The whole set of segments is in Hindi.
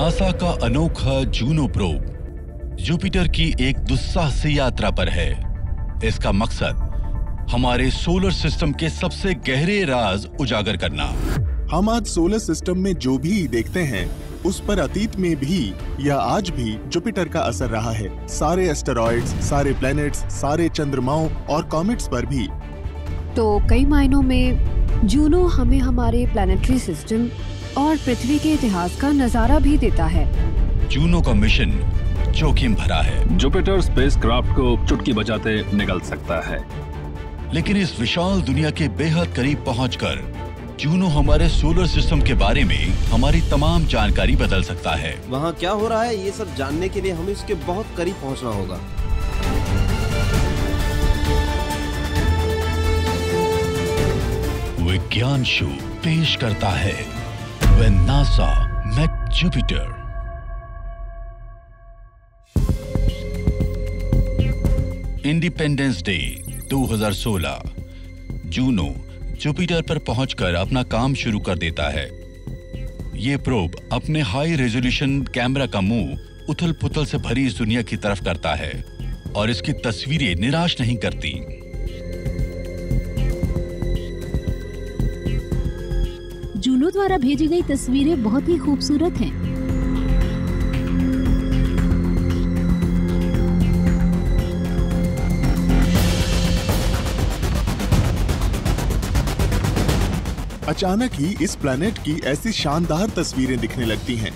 नासा का अनोखा जूनो प्रोब जुपिटर की एक दुस्साहसी यात्रा पर है। इसका मकसद हमारे सोलर सिस्टम के सबसे गहरे राज उजागर करना। हम आज सोलर सिस्टम में जो भी देखते हैं उस पर अतीत में भी या आज भी जुपिटर का असर रहा है। सारे एस्टेरॉइड्स, सारे प्लैनेट्स, सारे चंद्रमाओं और कॉमेट्स पर भी। तो कई मायनों में जूनो हमें हमारे प्लानिटरी सिस्टम और पृथ्वी के इतिहास का नज़ारा भी देता है। जूनो का मिशन जोखिम भरा है। जुपिटर स्पेसक्राफ्ट को चुटकी बजाते निकल सकता है। लेकिन इस विशाल दुनिया के बेहद करीब पहुंचकर जूनो हमारे सोलर सिस्टम के बारे में हमारी तमाम जानकारी बदल सकता है। वहाँ क्या हो रहा है ये सब जानने के लिए हमें इसके बहुत करीब पहुँचना होगा। विज्ञान शो पेश करता है। When NASA met Jupiter. Independence day 2016 Juno Jupiter पर पहुंचकर अपना काम शुरू कर देता है. ये प्रोब अपने हाई रेजोल्यूशन कैमरा का मुँह उथल पुथल से भरी इस दुनिया की तरफ़ करता है और इसकी तस्वीरें निराश नहीं करती। जूनो द्वारा भेजी गई तस्वीरें बहुत ही खूबसूरत हैं। अचानक ही इस प्लैनेट की ऐसी शानदार तस्वीरें दिखने लगती हैं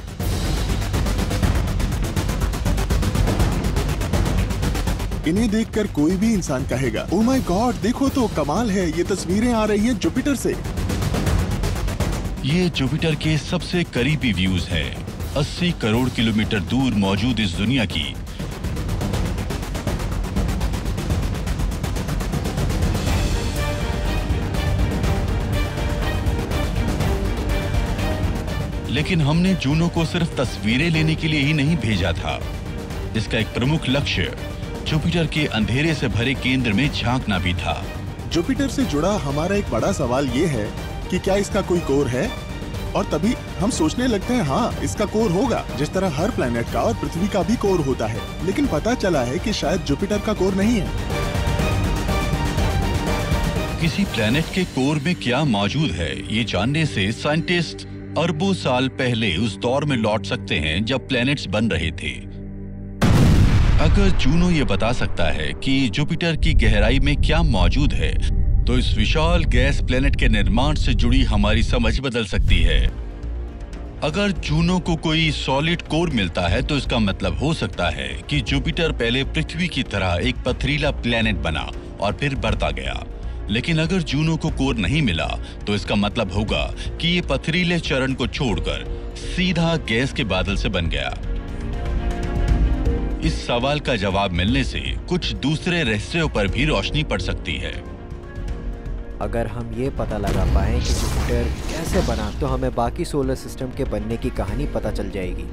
इन्हें देखकर कोई भी इंसान कहेगा ओ माय गॉड देखो तो कमाल है, ये तस्वीरें आ रही हैं जुपिटर से ये जुपिटर के सबसे करीबी व्यूज़ है। 80 करोड़ किलोमीटर दूर मौजूद इस दुनिया की। लेकिन हमने जूनो को सिर्फ़ तस्वीरें लेने के लिए ही नहीं भेजा था। इसका एक प्रमुख लक्ष्य जुपिटर के अंधेरे से भरे केंद्र में झांकना भी था। जुपिटर से जुड़ा हमारा एक बड़ा सवाल ये है कि क्या इसका कोई कोर है? और तभी हम सोचने लगते हैं हाँ इसका कोर होगा। जिस तरह हर प्लेनेट का और पृथ्वी का भी कोर होता है। लेकिन पता चला है कि शायद जुपिटर का कोर नहीं है। किसी प्लेनेट के कोर में क्या मौजूद है, ये जानने से साइंटिस्ट अरबों साल पहले उस दौर में लौट सकते हैं जब प्लैनेट्स बन रहे थे। अगर जूनो ये बता सकता है कि जुपिटर की गहराई में क्या मौजूद है तो इस विशाल गैस प्लेनेट के निर्माण से जुड़ी हमारी समझ बदल सकती है। अगर जूनो को कोई सॉलिड कोर मिलता है तो इसका मतलब हो सकता है कि जुपिटर पहले पृथ्वी की तरह एक पथरीला प्लेनेट बना और फिर बढ़ता गया। लेकिन अगर जूनो को कोर नहीं मिला तो इसका मतलब होगा कि ये पथरीले चरण को छोड़कर सीधा गैस के बादल से बन गया। इस सवाल का जवाब मिलने से कुछ दूसरे रहस्यों पर भी रोशनी पड़ सकती है। अगर हम ये पता लगा पाए कि जुपिटर कैसे बना तो हमें बाकी सोलर सिस्टम के बनने की कहानी पता चल जाएगी।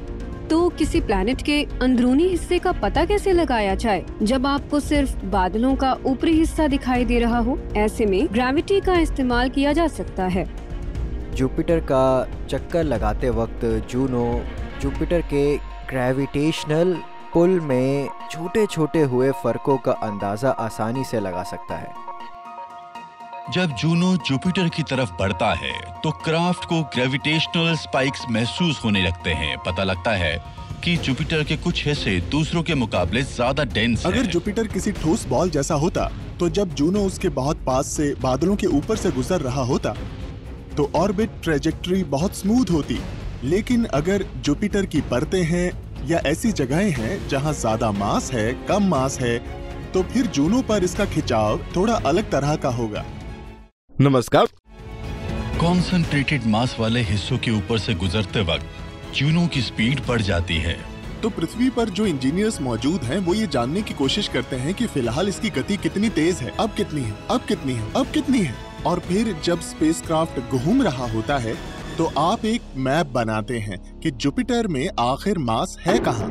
तो किसी प्लैनेट के अंदरूनी हिस्से का पता कैसे लगाया जाए जब आपको सिर्फ़ बादलों का ऊपरी हिस्सा दिखाई दे रहा हो? ऐसे में ग्रेविटी का इस्तेमाल किया जा सकता है। जुपिटर का चक्कर लगाते वक्त जूनो जुपिटर के ग्रेविटेशनल पुल में छोटे छोटे हुए फर्कों का अंदाज़ा आसानी से लगा सकता है। जब जूनो जुपिटर की तरफ़ बढ़ता है तो क्राफ्ट को ग्रेविटेशनल स्पाइक्स महसूस होने लगते हैं। पता लगता है कि जुपिटर के कुछ हिस्से दूसरों के मुकाबले ज़्यादा डेंस अगर जुपिटर किसी ठोस बॉल जैसा होता तो जब जूनो उसके बहुत पास से बादलों के ऊपर से गुजर रहा होता तो ऑर्बिट ट्रेजेक्ट्री बहुत स्मूथ होती। लेकिन अगर जुपिटर की परतें हैं या ऐसी जगहें हैं जहाँ ज़्यादा मास है कम मास है तो फिर जूनो पर इसका खिंचाव थोड़ा अलग तरह का होगा। नमस्कार। कॉन्सेंट्रेटेड मास वाले हिस्सों के ऊपर से गुजरते वक्त जूनो की स्पीड बढ़ जाती है। तो पृथ्वी पर जो इंजीनियर्स मौजूद हैं वो ये जानने की कोशिश करते हैं कि फ़िलहाल इसकी गति कितनी तेज है। अब कितनी है? अब कितनी है? अब कितनी है? और फिर जब स्पेसक्राफ्ट घूम रहा होता है तो आप एक मैप बनाते हैं कि जुपिटर में आखिर मास है कहाँ।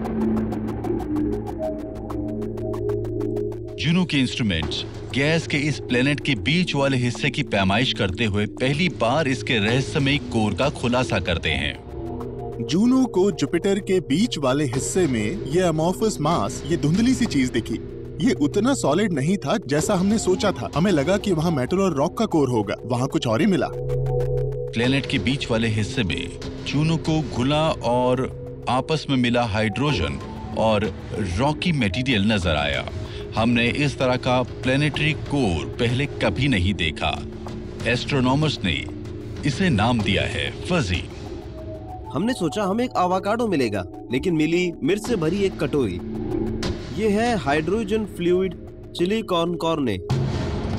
जूनो के इंस्ट्रूमेंट्स गैस के इस प्लेनेट के बीच वाले हिस्से की पैमाइश करते हुए पहली बार इसके रहस्यमय कोर का खुलासा करते हैं। जूनो को जुपिटर के बीच वाले हिस्से में ये अमोफस मास ये धुंधली सी चीज़ दिखी। ये उतना सॉलिड नहीं था जैसा हमने सोचा था। हमें लगा कि वहाँ मेटल और रॉक का कोर होगा। वहाँ कुछ और ही मिला। प्लेनेट के बीच वाले हिस्से में जूनो को घुला और आपस में मिला हाइड्रोजन और रॉकी मटेरियल नज़र आया। हमने इस तरह का प्लेनेटरी कोर पहले कभी नहीं देखा। एस्ट्रोनॉमर्स ने इसे नाम दिया है फजी हमने सोचा हमें एक आवाकाडो मिलेगा लेकिन मिली मिर्च से भरी एक कटोरी। ये है हाइड्रोजन फ्लूइड चिली कॉर्न कॉर्ने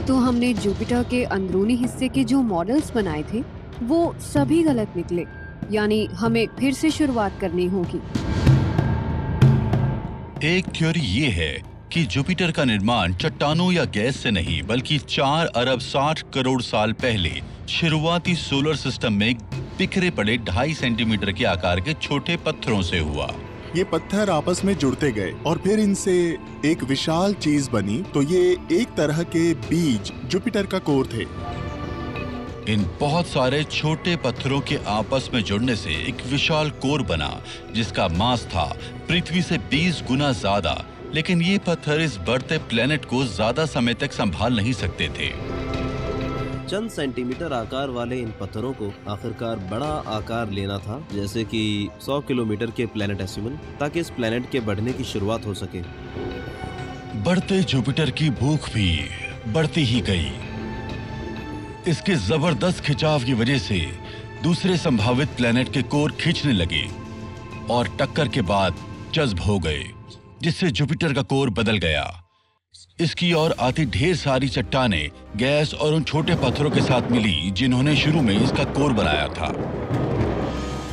तो हमने जुपिटर के अंदरूनी हिस्से के जो मॉडल्स बनाए थे वो सभी गलत निकले। यानी हमें फिर से शुरुआत करनी होगी। एक थ्योरी ये है कि जुपिटर का निर्माण चट्टानों या गैस से नहीं बल्कि चार अरब साठ करोड़ साल पहले शुरुआती सोलर सिस्टम में बिखरे पड़े ढाई सेंटीमीटर के आकार के छोटे पत्थरों से हुआ। ये पत्थर आपस में जुड़ते गए और फिर इनसे एक विशाल चीज़ बनी तो ये एक तरह के बीज जुपिटर का कोर थे। इन बहुत सारे छोटे पत्थरों के आपस में जुड़ने से एक विशाल कोर बना जिसका मास था पृथ्वी से 20 गुना ज़्यादा। लेकिन ये पत्थर इस बढ़ते प्लेनेट को ज़्यादा समय तक संभाल नहीं सकते थे। चंद सेंटीमीटर आकार वाले इन पत्थरों को आखिरकार बड़ा आकार लेना था जैसे कि 100 किलोमीटर के प्लेनेटेसिमल ताकि इस प्लेनेट के बढ़ने की शुरुआत हो सके। बढ़ते जुपिटर की भूख भी बढ़ती ही गई। इसके ज़बरदस्त खिंचाव की वजह से दूसरे संभावित प्लेनेट के कोर खींचने लगे और टक्कर के बाद जज्ब हो गए। जिससे जुपिटर का कोर बदल गया। इसकी ओर आती ढेर सारी चट्टाने गैस और उन छोटे पत्थरों के साथ मिली जिन्होंने शुरू में इसका कोर बनाया था।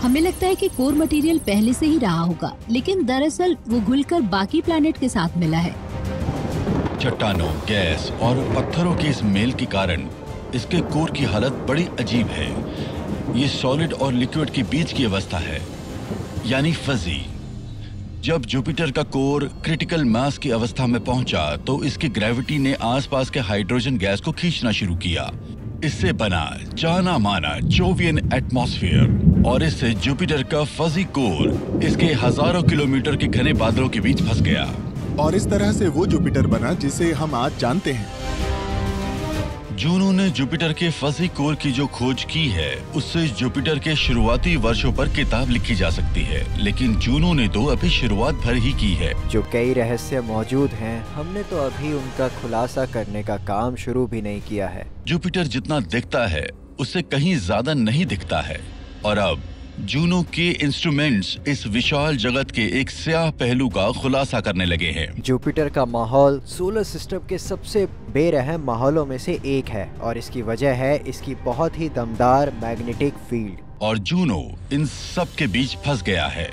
हमें लगता है कि कोर मटेरियल पहले से ही रहा होगा लेकिन दरअसल वो घुलकर बाकी प्लैनेट के साथ मिला है। चट्टानों गैस और पत्थरों के इस मेल के कारण इसके कोर की हालत बड़ी अजीब है। ये सॉलिड और लिक्विड के बीच की अवस्था है यानी फजी जब जुपिटर का कोर क्रिटिकल मास की अवस्था में पहुँचा तो इसकी ग्रेविटी ने आसपास के हाइड्रोजन गैस को खींचना शुरू किया। इससे बना, जाना माना जोवियन एटमॉस्फेयर और इससे जुपिटर का फजी कोर इसके हज़ारों किलोमीटर के घने बादलों के बीच फंस गया। और इस तरह से वो जुपिटर बना, जिसे हम आज जानते हैं। जूनो ने जुपिटर के फसी कोर की जो खोज की है उससे जुपिटर के शुरुआती वर्षों पर किताब लिखी जा सकती है। लेकिन जूनो ने तो अभी शुरुआत भर ही की है। जो कई रहस्य मौजूद हैं हमने तो अभी उनका खुलासा करने का काम शुरू भी नहीं किया है। जुपिटर जितना दिखता है उससे कहीं ज़्यादा नहीं दिखता है। और अब जूनो के इंस्ट्रूमेंट्स इस विशाल जगत के एक स्याह पहलू का खुलासा करने लगे हैं। जुपिटर का माहौल सोलर सिस्टम के सबसे बेरहम माहौलों में से एक है और इसकी वजह है इसकी बहुत ही दमदार मैग्नेटिक फ़ील्ड और जूनो इन सब के बीच फंस गया है।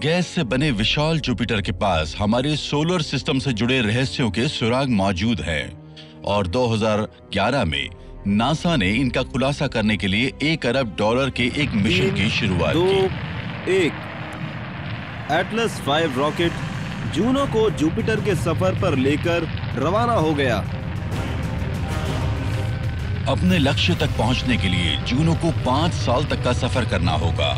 गैस से बने विशाल जुपिटर के पास हमारे सोलर सिस्टम से जुड़े रहस्यों के सुराग मौजूद हैं। और 2011 में नासा ने इनका खुलासा करने के लिए एक अरब डॉलर के एक मिशन की शुरुआत की। एक। एटलस फाइव रॉकेट जूनो को जुपिटर के सफ़र पर लेकर रवाना हो गया। अपने लक्ष्य तक पहुँचने के लिए जूनो को पाँच साल तक का सफ़र करना होगा।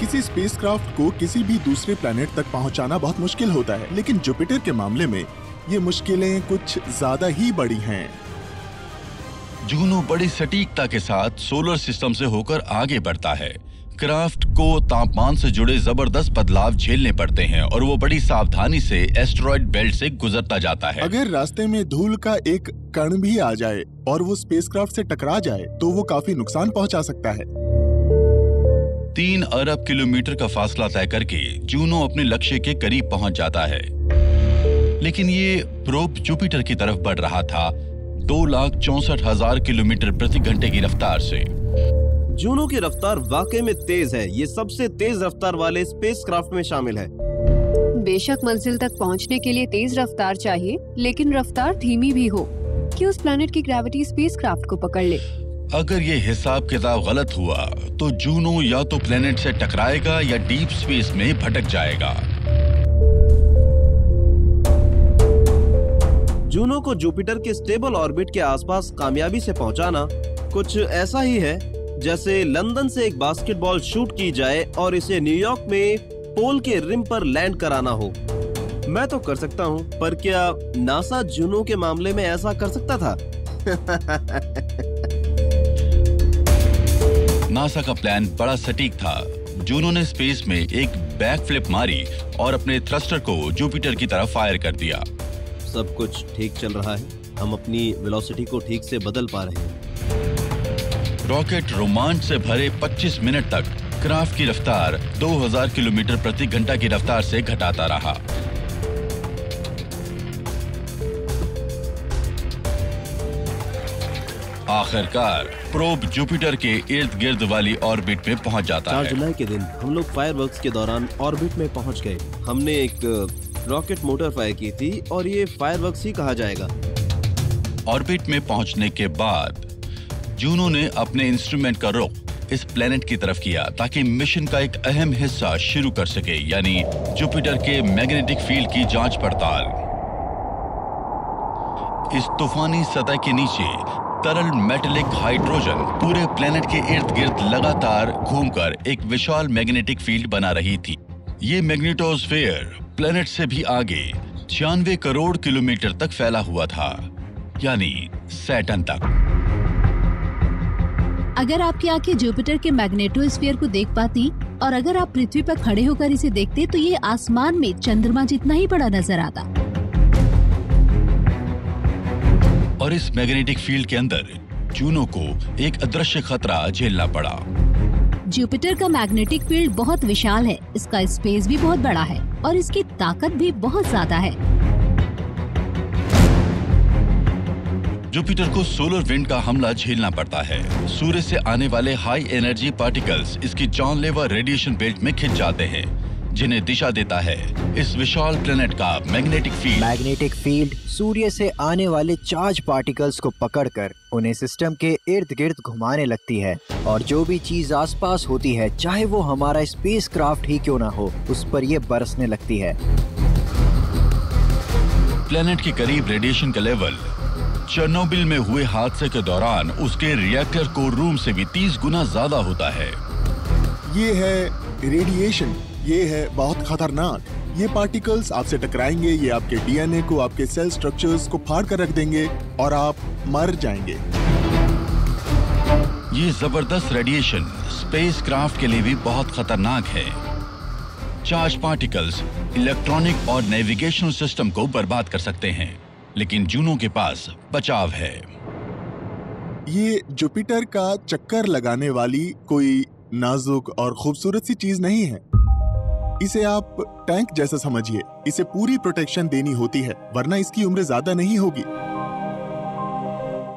किसी स्पेसक्राफ्ट को किसी भी दूसरे प्लेनेट तक पहुंचाना बहुत मुश्किल होता है लेकिन जुपिटर के मामले में ये मुश्किलें कुछ ज़्यादा ही बड़ी हैं। जूनो बड़ी सटीकता के साथ सोलर सिस्टम से होकर आगे बढ़ता है। क्राफ्ट को तापमान से जुड़े ज़बरदस्त बदलाव झेलने पड़ते हैं और वो बड़ी सावधानी से एस्ट्रॉयड बेल्ट से गुजरता जाता है। अगर रास्ते में धूल का एक कण भी आ जाए और वो स्पेसक्राफ्ट से टकरा जाए तो वो काफ़ी नुकसान पहुँचा सकता है। तीन अरब किलोमीटर का फासला तय करके जूनो अपने लक्ष्य के करीब पहुँच जाता है। लेकिन ये प्रोप जुपिटर की तरफ़ बढ़ रहा था। दो लाख चौसठ हज़ार किलोमीटर प्रति घंटे की रफ्तार से। जूनो की रफ्तार वाकई में तेज है। ये सबसे तेज रफ्तार वाले स्पेसक्राफ्ट में शामिल है। बेशक मंजिल तक पहुँचने के लिए तेज रफ्तार चाहिए लेकिन रफ्तार धीमी भी हो। कि उस प्लैनेट की ग्रेविटी स्पेसक्राफ्ट को पकड़ ले। अगर ये हिसाब किताब गलत हुआ तो जूनो या तो प्लेनेट से टकराएगा या डीप स्पेस में भटक जाएगा। जूनो को जुपिटर के स्टेबल ऑर्बिट के आसपास कामयाबी से पहुंचाना कुछ ऐसा ही है जैसे लंदन से एक बास्केटबॉल शूट की जाए और इसे न्यूयॉर्क में पोल के रिम पर लैंड कराना हो। मैं तो कर सकता हूँ, पर क्या नासा जूनो के मामले में ऐसा कर सकता था? नासा का प्लान बड़ा सटीक था। जूनो ने स्पेस में एक बैक फ्लिप मारी और अपने थ्रस्टर को जुपिटर की तरफ़ फायर कर दिया। सब कुछ ठीक चल रहा है। हम अपनी वेलोसिटी को ठीक से बदल पा रहे हैं। रॉकेट रोमांच से भरे 25 मिनट तक क्राफ्ट की रफ्तार 2000 किलोमीटर प्रति घंटा की रफ्तार से घटाता रहा। आखिरकार प्रोब जुपिटर के इर्द गिर्द वाली ऑर्बिट में पहुँच जाता है। जुलाई के दिन हम लोग फायर के दौरान ऑर्बिट में पहुँच गए। हमने एक रॉकेट मोटर फायर की थी और ये फायर ही कहा जाएगा। ऑर्बिट में पहुँचने के बाद, जूनो ने अपने इंस्ट्रूमेंट का रुख इस प्लेनेट की तरफ़ किया ताकि मिशन का एक अहम हिस्सा शुरू कर सके, यानी जुपिटर के मैग्नेटिक फ़ील्ड की जाँच पड़ताल। इस तूफानी सतह के नीचे तरल मेटलिक हाइड्रोजन पूरे प्लेनेट के इर्द गिर्द लगातार घूमकर एक विशाल मैग्नेटिक फ़ील्ड बना रही थी। ये मैग्नेटोस्फेयर प्लेनेट से भी आगे छियानवे करोड़ किलोमीटर तक फैला हुआ था यानी सैटन तक। अगर आपकी आँखें जुपिटर के मैग्नेटोस्फीयर को देख पाती और अगर आप पृथ्वी पर खड़े होकर इसे देखते तो ये आसमान में चंद्रमा जितना ही बड़ा नज़र आता। और इस मैग्नेटिक फ़ील्ड के अंदर जूनो को एक अदृश्य खतरा झेलना पड़ा। जुपिटर का मैग्नेटिक फ़ील्ड बहुत विशाल है। इसका स्पेस भी बहुत बड़ा है और इसकी ताकत भी बहुत ज़्यादा है। जुपिटर को सोलर विंड का हमला झेलना पड़ता है। सूर्य से आने वाले हाई एनर्जी पार्टिकल्स इसकी जानलेवा रेडिएशन बेल्ट में खिंच जाते हैं। जिन्हें दिशा देता है। इस विशाल प्लेनेट का मैग्नेटिक फ़ील्ड मैग्नेटिक फ़ील्ड सूर्य से आने वाले चार्ज पार्टिकल्स को पकड़कर उन्हें सिस्टम के इर्द गिर्द घुमाने लगती है। और जो भी चीज़ आसपास होती है चाहे वो हमारा स्पेस क्राफ्ट ही क्यों ना हो उस पर ये बरसने लगती है। प्लेनेट के करीब रेडिएशन का लेवल चर्नोबिल में हुए हादसे के दौरान उसके रिएक्टर को रूम से भी 30 गुना ज़्यादा होता है। ये है रेडिएशन ये है बहुत खतरनाक। ये पार्टिकल्स आपसे टकराएँगे ये आपके डीएनए को आपके सेल स्ट्रक्चर्स को फाड़ कर रख देंगे और आप मर जाएँगे। ये ज़बरदस्त रेडिएशन स्पेस क्राफ्ट के लिए भी बहुत खतरनाक है। चार्ज पार्टिकल्स इलेक्ट्रॉनिक और नेविगेशनल सिस्टम को बर्बाद कर सकते हैं लेकिन जूनो के पास बचाव है। ये जुपिटर का चक्कर लगाने वाली कोई नाजुक और खूबसूरत सी चीज़ नहीं है। इसे आप टैंक जैसा समझिए। इसे पूरी प्रोटेक्शन देनी होती है वरना इसकी उम्र ज़्यादा नहीं होगी।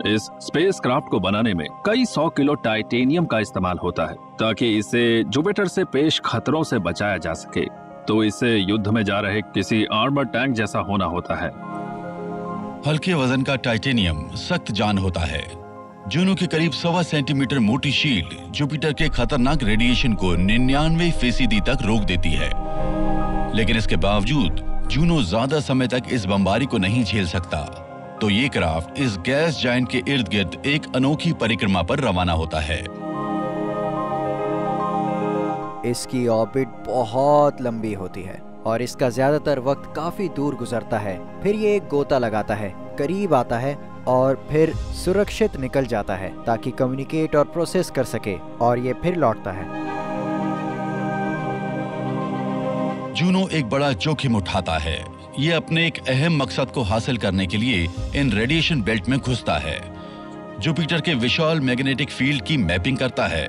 इस स्पेस क्राफ्ट को बनाने में कई सौ किलो टाइटेनियम का इस्तेमाल होता है ताकि इसे जुपिटर से पेश खतरों से बचाया जा सके। तो इसे युद्ध में जा रहे किसी आर्मर टैंक जैसा होना होता है। हल्के वज़न का टाइटेनियम सख्त जान होता है। जूनो के करीब सवा सेंटीमीटर मोटी शील्ड जुपिटर के खतरनाक रेडिएशन को निन्यानवे फ़ीसदी तक रोक देती है। लेकिन इसके बावजूद, जूनो ज़्यादा समय तक इस बमबारी को नहीं झेल सकता। तो ये क्राफ्ट इस गैस जाइंट के इर्द गिर्द एक अनोखी परिक्रमा पर रवाना होता है। इसकी ऑर्बिट बहुत लंबी होती है और इसका ज़्यादातर वक्त काफ़ी दूर गुजरता है। फिर ये एक गोता लगाता है, करीब आता है और फिर सुरक्षित निकल जाता है ताकि कम्युनिकेट और प्रोसेस कर सके और ये फिर लौटता है। जूनो एक बड़ा जोखिम उठाता है। ये अपने एक अहम मकसद को हासिल करने के लिए इन रेडिएशन बेल्ट में घुसता है। जुपिटर के विशाल मैग्नेटिक फ़ील्ड की मैपिंग करता है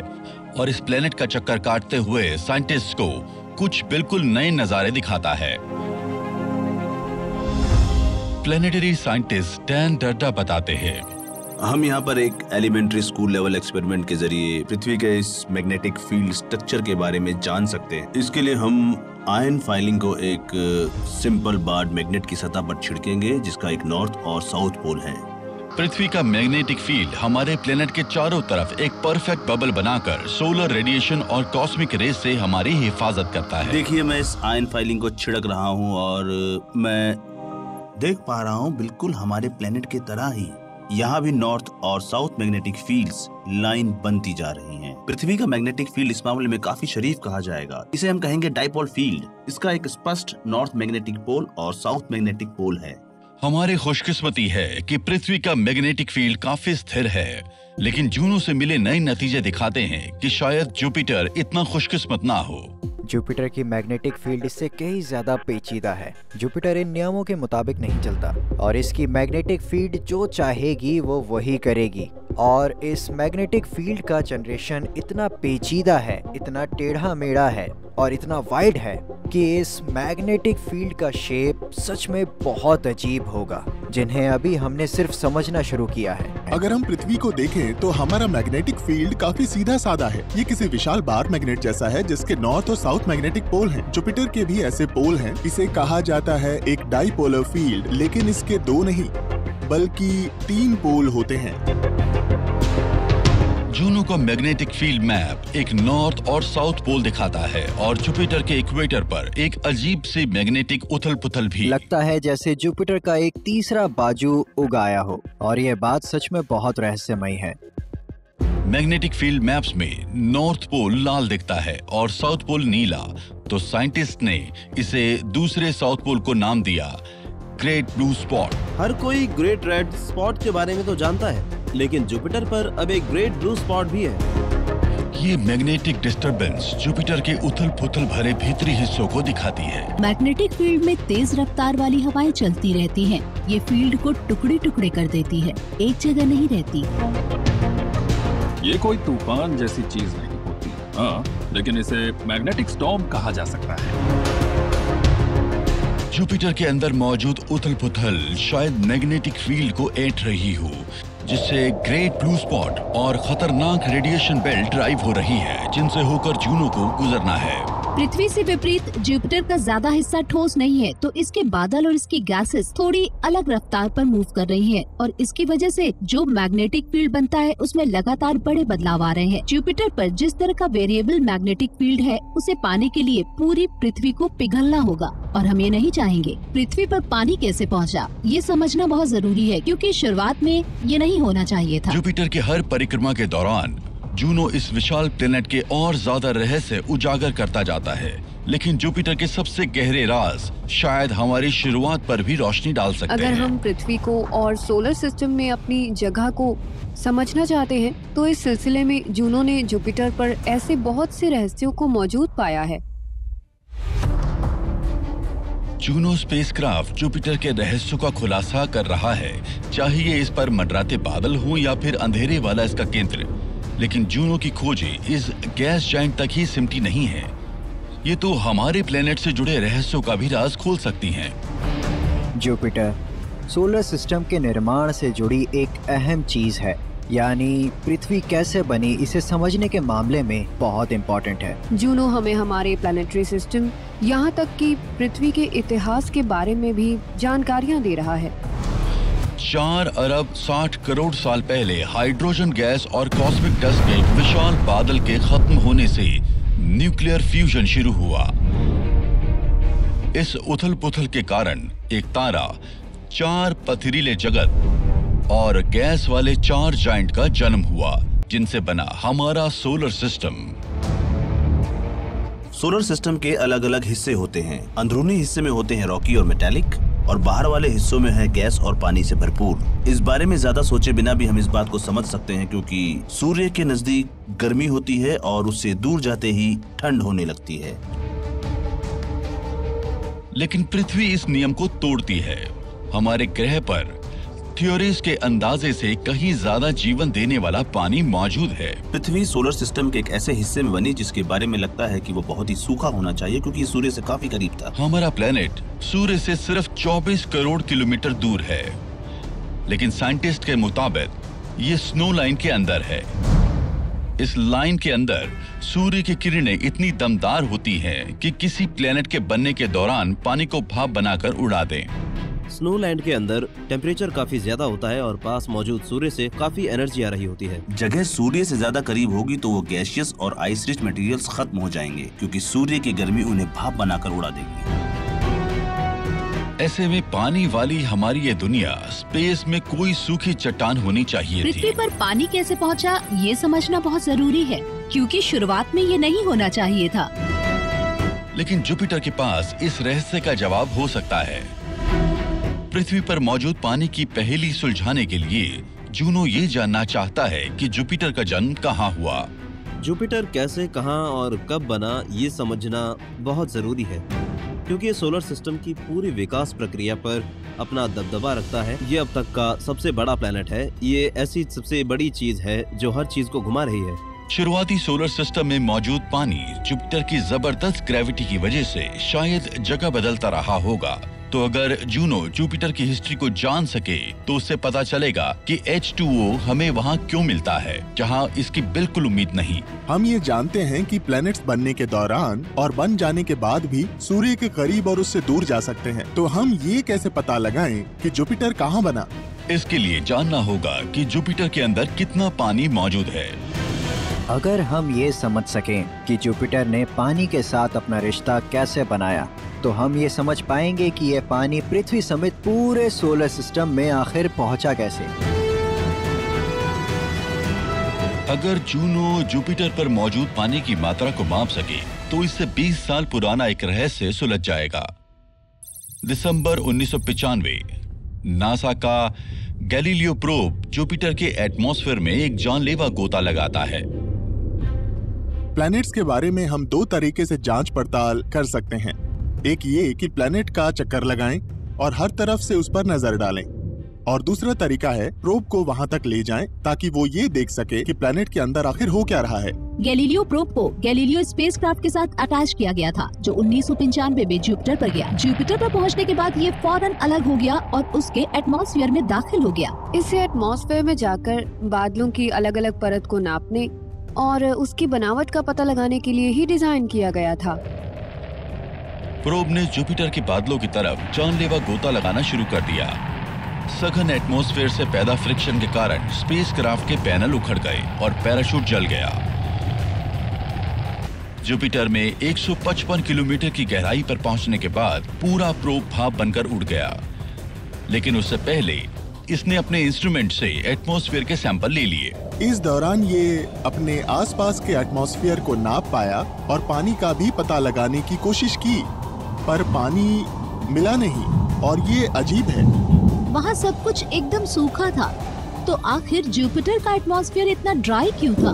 और इस प्लेनेट का चक्कर काटते हुए साइंटिस्ट को कुछ बिल्कुल नए नजारे दिखाता है। प्लेनेटरी साइंटिस्ट डैन डर्डा बताते हैं। हम यहाँ पर एक एलिमेंट्री स्कूल लेवल एक्सपेरिमेंट के ज़रिए पृथ्वी के इस मैग्नेटिक फ़ील्ड स्ट्रक्चर के बारे में जान सकते हैं। इसके लिए हम आयन फाइलिंग को एक सिंपल बार्ड मैग्नेट की सतह पर छिड़केंगे जिसका एक नॉर्थ और साउथ पोल है। पृथ्वी का मैग्नेटिक फ़ील्ड हमारे प्लेनेट के चारों तरफ़ एक परफेक्ट बबल बनाकर सोलर रेडिएशन और कॉस्मिक रेस से हमारी हिफाजत करता है। देखिए मैं इस आयन फाइलिंग को छिड़क रहा हूँ और मैं देख पा रहा हूँ, बिल्कुल हमारे प्लेनेट की तरह ही। यहाँ भी नॉर्थ और साउथ मैग्नेटिक फील्ड्स लाइन बनती जा रही हैं। पृथ्वी का मैग्नेटिक फ़ील्ड इस मामले में काफ़ी शरीफ कहा जाएगा। इसे हम कहेंगे डाइपोल फ़ील्ड इसका एक स्पष्ट नॉर्थ मैग्नेटिक पोल और साउथ मैग्नेटिक पोल है। हमारे खुशकिस्मती है कि पृथ्वी का मैग्नेटिक फ़ील्ड काफ़ी स्थिर है, लेकिन जूनों से मिले नए नतीजे दिखाते हैं कि शायद जुपिटर इतना खुशकिस्मत ना हो। जुपिटर की मैग्नेटिक फ़ील्ड इससे कई ज़्यादा पेचीदा है। जुपिटर इन नियमों के मुताबिक नहीं चलता, और इसकी मैग्नेटिक फ़ील्ड जो चाहेगी, वो वही करेगी। और इस मैग्नेटिक फ़ील्ड का जनरेशन इतना पेचीदा है, इतना टेढ़ा मेढ़ा है, और इतना वाइड है, कि इस मैग्नेटिक फ़ील्ड का शेप सच में बहुत अजीब होगा, जिन्हें अभी हमने सिर्फ़ समझना शुरू किया है। अगर हम पृथ्वी को देखें तो हमारा मैग्नेटिक फ़ील्ड काफ़ी सीधा साधा है। ये किसी विशाल बार मैग्नेट जैसा है, जिसके नॉर्थ और साउथ मैग्नेटिक पोल हैं। जुपिटर के भी ऐसे पोल हैं इसे कहा जाता है एक डाइपोलर फ़ील्ड लेकिन इसके दो नहीं बल्कि तीन पोल होते हैं। जूनो का मैग्नेटिक फ़ील्ड मैप एक नॉर्थ और साउथ पोल दिखाता है और जुपिटर के इक्वेटर पर एक अजीब से मैग्नेटिक उथल पुथल भी। लगता है जैसे जुपिटर का एक तीसरा बाजू उगाया हो और यह बात सच में बहुत रहस्यमयी है। मैग्नेटिक फ़ील्ड मैप्स में नॉर्थ पोल लाल दिखता है और साउथ पोल नीला। तो साइंटिस्ट ने इसे दूसरे साउथ पोल को नाम दिया ग्रेट ब्लू स्पॉट हर कोई ग्रेट रेड स्पॉट के बारे में तो जानता है लेकिन जुपिटर पर अब एक ग्रेट ब्लू स्पॉट भी है। ये मैग्नेटिक डिस्टरबेंस जुपिटर के उथल पुथल भरे भीतरी हिस्सों को दिखाती है। मैग्नेटिक फ़ील्ड में तेज रफ्तार वाली हवाएँ चलती रहती हैं। ये फ़ील्ड को टुकड़े टुकड़े कर देती है। एक जगह नहीं रहती। ये कोई तूफ़ान जैसी चीज़ नहीं होती। हाँ लेकिन इसे मैग्नेटिक स्टॉर्म कहा जा सकता है। जुपिटर के अंदर मौजूद उथल पुथल शायद मैग्नेटिक फ़ील्ड को एट रही हो, जिससे ग्रेट ब्लू स्पॉट और खतरनाक रेडिएशन बेल्ट ड्राइव हो रही है, जिनसे होकर जूनो को गुजरना है। पृथ्वी से विपरीत जुपिटर का ज़्यादा हिस्सा ठोस नहीं है तो इसके बादल और इसकी गैसेस थोड़ी अलग रफ्तार पर मूव कर रही हैं और इसकी वजह से जो मैग्नेटिक फ़ील्ड बनता है, उसमें लगातार बड़े बदलाव आ रहे हैं। जुपिटर पर जिस तरह का वेरिएबल मैग्नेटिक फ़ील्ड है, उसे पाने के लिए पूरी पृथ्वी को पिघलना होगा और हम ये नहीं चाहेंगे। पृथ्वी पर पानी कैसे पहुँचा, ये समझना बहुत ज़रूरी है, क्योंकि शुरुआत में ये नहीं होना चाहिए था। जुपिटर के हर परिक्रमा के दौरान जूनो इस विशाल प्लेनेट के और ज़्यादा रहस्य उजागर करता जाता है। लेकिन जुपिटर के सबसे गहरे राज शायद हमारी शुरुआत पर भी रोशनी डाल सकते अगर हैं। अगर हम पृथ्वी को और सोलर सिस्टम में अपनी जगह को समझना चाहते हैं तो इस सिलसिले में जूनो ने जुपिटर पर ऐसे बहुत से रहस्यों को मौजूद पाया है। जूनो स्पेसक्राफ्ट जुपिटर के रहस्यों का खुलासा कर रहा है। चाहे ये इस पर मंडराते बादल हों या फिर अंधेरे वाला इसका केंद्र लेकिन जूनो की खोजें इस गैस जाइंट तक ही सिमटी नहीं है। ये तो हमारे प्लेनेट से जुड़े रहस्यों का भी राज खोल सकती हैं। जुपिटर सोलर सिस्टम के निर्माण से जुड़ी एक अहम चीज़ है। यानी पृथ्वी कैसे बनी इसे समझने के मामले में बहुत इम्पोर्टेंट है। जूनो हमें हमारे प्लानिटरी सिस्टम यहाँ तक कि पृथ्वी के इतिहास के बारे में भी जानकारियाँ दे रहा है। चार अरब साठ करोड़ साल पहले हाइड्रोजन गैस और कॉस्मिक डस्ट के विशाल बादल के खत्म होने से न्यूक्लियर फ्यूजन शुरू हुआ। इस उथल पुथल के कारण एक तारा, चार पथरीले जगत और गैस वाले चार जाइंट का जन्म हुआ, जिनसे बना हमारा सोलर सिस्टम सोलर सिस्टम के अलग अलग हिस्से होते हैं। अंदरूनी हिस्से में होते हैं रॉकी और मेटालिक और बाहर वाले हिस्सों में है गैस और पानी से भरपूर। इस बारे में ज़्यादा सोचे बिना भी हम इस बात को समझ सकते हैं क्योंकि सूर्य के नज़दीक गर्मी होती है और उससे दूर जाते ही ठंड होने लगती है। लेकिन पृथ्वी इस नियम को तोड़ती है। हमारे ग्रह पर थ्योरीज के अंदाजे से कहीं ज़्यादा जीवन देने वाला पानी मौजूद है। पृथ्वी सोलर सिस्टम के एक ऐसे हिस्से में बनी जिसके बारे में लगता है कि वो बहुत ही सूखा होना चाहिए क्योंकि सूर्य से काफ़ी करीब था। हमारा प्लेनेट सूर्य से सिर्फ़ 24 करोड़ किलोमीटर दूर है। लेकिन साइंटिस्ट के मुताबिक ये स्नो लाइन के अंदर है। इस लाइन के अंदर सूर्य की किरणें इतनी दमदार होती हैं कि किसी प्लेनेट के बनने के दौरान पानी को भाप बनाकर उड़ा दें। स्नोलैंड के अंदर टेम्परेचर काफ़ी ज़्यादा होता है और पास मौजूद सूर्य से काफ़ी एनर्जी आ रही होती है। जगह सूर्य से ज़्यादा करीब होगी तो वो गैशियस और आइस रिच मटेरियल्स खत्म हो जाएँगे क्योंकि सूर्य की गर्मी उन्हें भाप बनाकर उड़ा देगी। ऐसे में पानी वाली हमारी ये दुनिया स्पेस में कोई सूखी चट्टान होनी चाहिए पृथ्वी पर पानी कैसे पहुँचा ये समझना बहुत ज़रूरी है क्योंकि शुरुआत में ये नहीं होना चाहिए था। लेकिन जुपिटर के पास इस रहस्य का जवाब हो सकता है। पृथ्वी पर मौजूद पानी की पहेली सुलझाने के लिए जूनो ये जानना चाहता है कि जुपिटर का जन्म कहाँ हुआ। जुपिटर कैसे कहाँ और कब बना ये समझना बहुत ज़रूरी है क्योंकि ये सोलर सिस्टम की पूरी विकास प्रक्रिया पर अपना दबदबा रखता है। ये अब तक का सबसे बड़ा प्लेनेट है। ये ऐसी सबसे बड़ी चीज़ है जो हर चीज़ को घुमा रही है। शुरुआती सोलर सिस्टम में मौजूद पानी जुपिटर की ज़बरदस्त ग्रेविटी की वजह से शायद जगह बदलता रहा होगा। तो अगर जूनो जुपिटर की हिस्ट्री को जान सके तो उससे पता चलेगा कि H2O हमें वहाँ क्यों मिलता है जहाँ इसकी बिल्कुल उम्मीद नहीं। हम ये जानते हैं कि प्लैनेट्स बनने के दौरान और बन जाने के बाद भी सूर्य के करीब और उससे दूर जा सकते हैं। तो हम ये कैसे पता लगाएँ कि जुपिटर कहाँ बना? इसके लिए जानना होगा कि जुपिटर के अंदर कितना पानी मौजूद है। अगर हम ये समझ सकें कि जुपिटर ने पानी के साथ अपना रिश्ता कैसे बनाया तो हम ये समझ पाएँगे कि यह पानी पृथ्वी समेत पूरे सोलर सिस्टम में आखिर पहुँचा कैसे। अगर जूनो जुपिटर पर मौजूद पानी की मात्रा को माप सके तो इससे 20 साल पुराना एक रहस्य सुलझ जाएगा। दिसंबर उन्नीस नासा का गैलीलियो प्रोब जुपिटर के एटमॉस्फेयर में एक जानलेवा गोता लगाता है। प्लैनेट्स के बारे में हम दो तरीके से जाँच पड़ताल कर सकते हैं। एक ये कि प्लैनेट का चक्कर लगाएँ और हर तरफ़ से उस पर नज़र डालें। और दूसरा तरीका है प्रोब को वहाँ तक ले जाएँ ताकि वो ये देख सके कि प्लैनेट के अंदर आखिर हो क्या रहा है। गैलीलियो प्रोब को गैलीलियो स्पेसक्राफ्ट के साथ अटैच किया गया था जो उन्नीस सौ पंचानवे में जुपिटर पर गया। जुपिटर पर पहुँचने के बाद ये फ़ौरन अलग हो गया और उसके एटमॉस्फेयर में दाखिल हो गया। इसे एटमॉस्फेयर में जाकर बादलों की अलग अलग परत को नापने और उसकी बनावट का पता लगाने के लिए ही डिज़ाइन किया गया था। प्रोब ने जुपिटर के बादलों की तरफ़ जानलेवा गोता लगाना शुरू कर दिया। सघन एटमॉस्फेयर से पैदा फ्रिक्शन के कारण स्पेसक्राफ्ट के पैनल उखड़ गए और पैराशूट जल गया। जुपिटर में 155 किलोमीटर की गहराई पर पहुँचने के बाद पूरा प्रोब भाप बनकर उड़ गया। लेकिन उससे पहले इसने अपने इंस्ट्रूमेंट से एटमॉस्फेयर के सैंपल ले लिए। इस दौरान ये अपने आसपास के एटमॉस्फेयर को नाप पाया और पानी का भी पता लगाने की कोशिश की पर पानी मिला नहीं और ये अजीब है। वहाँ सब कुछ एकदम सूखा था तो आखिर जुपिटर का एटमॉस्फेयर इतना ड्राई क्यों था?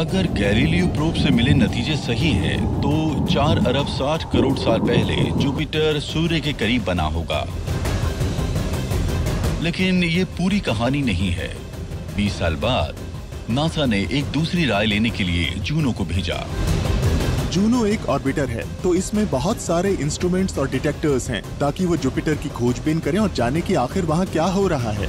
अगर गैलीलियो प्रोब से मिले नतीजे सही हैं, तो 4 अरब 60 करोड़ साल पहले जुपिटर सूर्य के करीब बना होगा। लेकिन ये पूरी कहानी नहीं है। 20 साल बाद नासा ने एक दूसरी राय लेने के लिए जूनो को भेजा। जूनो एक ऑर्बिटर है तो इसमें बहुत सारे इंस्ट्रूमेंट्स और डिटेक्टर्स हैं ताकि वो जुपिटर की खोजबीन करें और जाने की आखिर वहाँ क्या हो रहा है।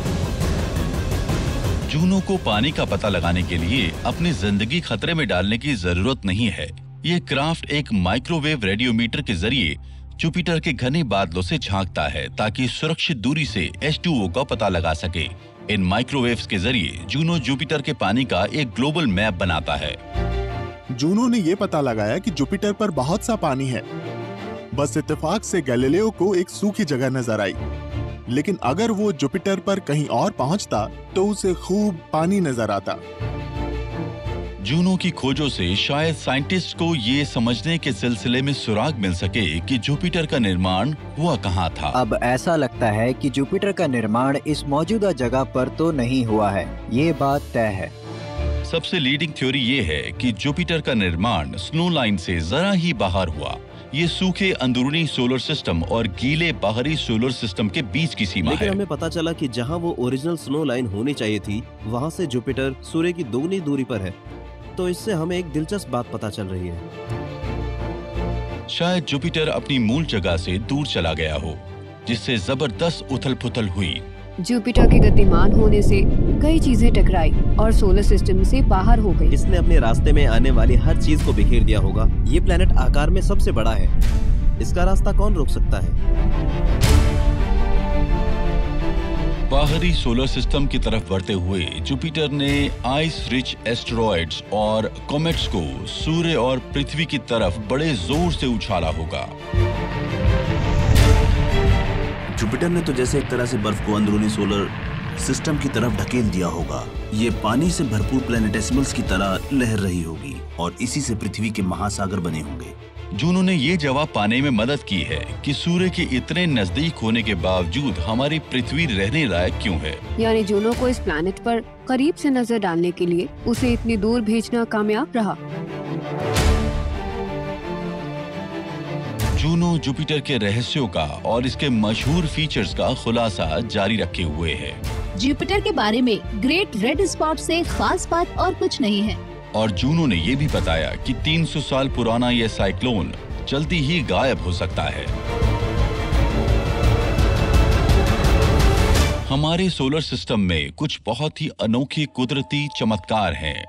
जूनो को पानी का पता लगाने के लिए अपनी ज़िंदगी खतरे में डालने की ज़रूरत नहीं है। ये क्राफ्ट एक माइक्रोवेव रेडियोमीटर के ज़रिए जुपिटर के घने बादलों से झांकता है ताकि सुरक्षित दूरी से H2O का पता लगा सके। इन माइक्रोवेव्स के ज़रिए जूनो जुपिटर के पानी का एक ग्लोबल मैप बनाता है। जूनो ने ये पता लगाया कि जुपिटर पर बहुत सा पानी है। बस इत्तेफाक से गैलीलियो को एक सूखी जगह नज़र आई। लेकिन अगर वो जुपिटर पर कहीं और पहुँचता तो उसे खूब पानी नज़र आता। जूनो की खोजों से शायद साइंटिस्ट को ये समझने के सिलसिले में सुराग मिल सके कि जुपिटर का निर्माण हुआ कहाँ था। अब ऐसा लगता है कि जुपिटर का निर्माण इस मौजूदा जगह पर तो नहीं हुआ है। ये बात तय है। सबसे लीडिंग थ्योरी ये है कि जुपिटर का निर्माण स्नो लाइन से जरा ही बाहर हुआ। ये सूखे अंदरूनी सोलर सिस्टम और गीले बाहरी सोलर सिस्टम के बीच की सीमा लेकिन है। हमें पता चला कि जहाँ वो ओरिजिनल स्नो लाइन होनी चाहिए थी वहाँ से जुपिटर सूर्य की दोगुनी दूरी पर है। तो इससे हमें एक दिलचस्प बात पता चल रही है। शायद जुपिटर अपनी मूल जगह से दूर चला गया हो जिससे ज़बरदस्त उथल पुथल हुई। जुपिटर के गतिमान होने से कई चीज़ें टकराई और सोलर सिस्टम से बाहर हो गई। इसने अपने रास्ते में आने वाली हर चीज़ को बिखेर दिया होगा। ये प्लेनेट आकार में सबसे बड़ा है। इसका रास्ता कौन रोक सकता है? बाहरी सोलर सिस्टम की तरफ़ बढ़ते हुए जुपिटर ने आइस रिच एस्टेरॉइड्स और कॉमेट्स को सूर्य और पृथ्वी की तरफ़ बड़े ज़ोर से उछाला होगा। जुपिटर ने तो जैसे एक तरह से बर्फ़ को अंदरूनी सोलर सिस्टम की तरफ़ ढकेल दिया होगा, ये पानी से भरपूर प्लेनेटेसिमल्स की तरह लहर रही होगी और इसी से पृथ्वी के महासागर बने होंगे। जूनो ने ये जवाब पाने में मदद की है कि सूर्य के इतने नज़दीक होने के बावजूद हमारी पृथ्वी रहने लायक क्यों है। यानी जूनो को इस प्लैनेट पर करीब से नज़र डालने के लिए उसे इतनी दूर भेजना कामयाब रहा। जूनो जुपिटर के रहस्यों का और इसके मशहूर फीचर्स का खुलासा जारी रखे हुए है। जुपिटर के बारे में ग्रेट रेड स्पॉट से खास बात और कुछ नहीं है। और जूनो ने यह भी बताया कि 300 साल पुराना यह साइक्लोन जल्दी ही गायब हो सकता है। हमारे सोलर सिस्टम में कुछ बहुत ही अनोखे कुदरती चमत्कार हैं,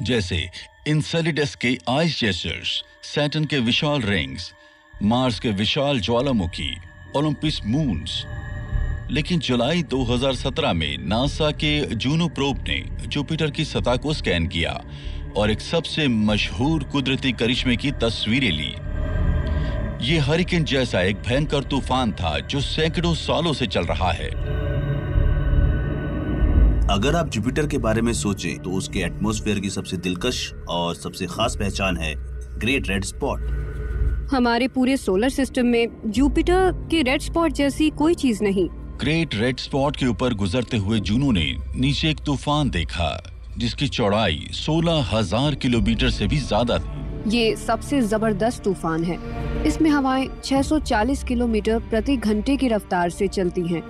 जैसे इंसेलिडस के आइस जेसर्स सैटन के विशाल रिंग्स, मार्स के विशाल ज्वालामुखी, ओलंपिस मून्स। लेकिन जुलाई 2017 में नासा के जूनो प्रोब ने जुपिटर की सतह को स्कैन किया और एक सबसे मशहूर कुदरती करिश्मे की तस्वीरें ली। ये हरिकेन जैसा एक भयंकर तूफ़ान था जो सैकड़ों सालों से चल रहा है। अगर आप जुपिटर के बारे में सोचें तो उसके एटमॉस्फेयर की सबसे दिलकश और सबसे खास पहचान है ग्रेट रेड स्पॉट हमारे पूरे सोलर सिस्टम में जुपिटर के रेड स्पॉट जैसी कोई चीज़ नहीं। ग्रेट रेड स्पॉट के ऊपर गुजरते हुए जूनू ने नीचे एक तूफ़ान देखा। जिसकी चौड़ाई सोलह हज़ार किलोमीटर से भी ज़्यादा थी। ये सबसे ज़बरदस्त तूफ़ान है। इसमें हवाएँ 640 किलोमीटर प्रति घंटे की रफ्तार से चलती हैं।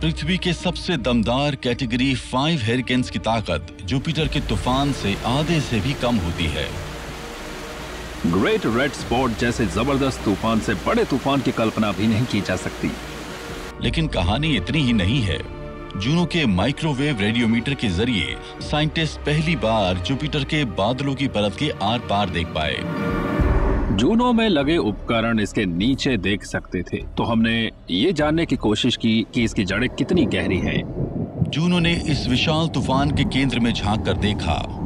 पृथ्वी के सबसे दमदार कैटेगरी फाइव हेरिकेन्स की ताकत जुपिटर के तूफ़ान से आधे से भी कम होती है। ग्रेट रेड स्पॉट जैसे ज़बरदस्त तूफ़ान से बड़े तूफ़ान की कल्पना भी नहीं की जा सकती। लेकिन कहानी इतनी ही नहीं है। जूनो के माइक्रोवेव रेडियोमीटर के ज़रिए साइंटिस्ट पहली बार जुपिटर के बादलों की परत के आर पार देख पाए। जूनो में लगे उपकरण इसके नीचे देख सकते थे। तो हमने ये जानने की कोशिश की कि इसकी जड़ें कितनी गहरी हैं। जूनो ने इस विशाल तूफ़ान के केंद्र में झाँक कर देखा।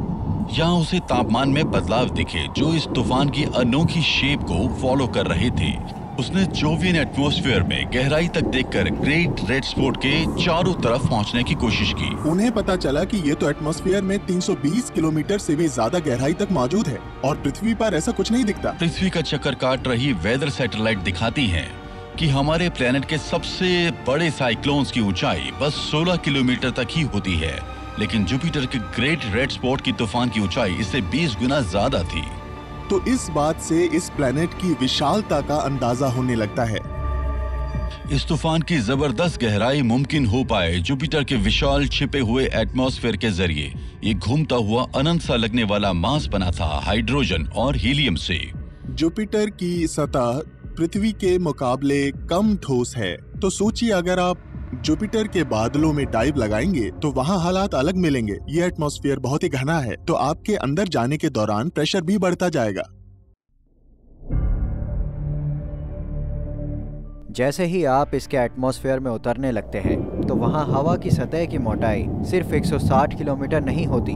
यहाँ उसे तापमान में बदलाव दिखे जो इस तूफ़ान की अनोखी शेप को फॉलो कर रहे थे। उसने जोवियन एटमॉस्फेयर में गहराई तक देखकर ग्रेट रेड स्पॉट के चारों तरफ़ पहुँचने की कोशिश की। उन्हें पता चला कि ये तो एटमॉस्फेयर में 320 किलोमीटर से भी ज़्यादा गहराई तक मौजूद है और पृथ्वी पर ऐसा कुछ नहीं दिखता। पृथ्वी का चक्कर काट रही वेदर सैटेलाइट दिखाती है कि हमारे प्लेनेट के सबसे बड़े साइक्लोन्स की ऊंचाई बस 16 किलोमीटर तक ही होती है। लेकिन जुपिटर के ग्रेट रेड स्पॉट की तूफ़ान की ऊंचाई इससे 20 गुना ज़्यादा थी। तो इस बात से इस प्लेनेट की विशालता का अंदाज़ा होने लगता है। इस तूफ़ान की ज़बरदस्त गहराई मुमकिन हो पाए जुपिटर के विशाल छिपे हुए एटमॉस्फेयर के ज़रिए। ये घूमता हुआ अनंत सा लगने वाला मास बना था हाइड्रोजन और हीलियम से। जुपिटर की सतह पृथ्वी के मुकाबले कम ठोस है। तो सोचिए अगर आप जुपिटर के बादलों में डाइव लगाएँगे तो वहाँ हालात अलग मिलेंगे। ये एटमोस्फियर बहुत ही घना है तो आपके अंदर जाने के दौरान प्रेशर भी बढ़ता जाएगा। जैसे ही आप इसके एटमॉस्फेयर में उतरने लगते हैं तो वहाँ हवा की सतह की मोटाई सिर्फ़ 160 किलोमीटर नहीं होती।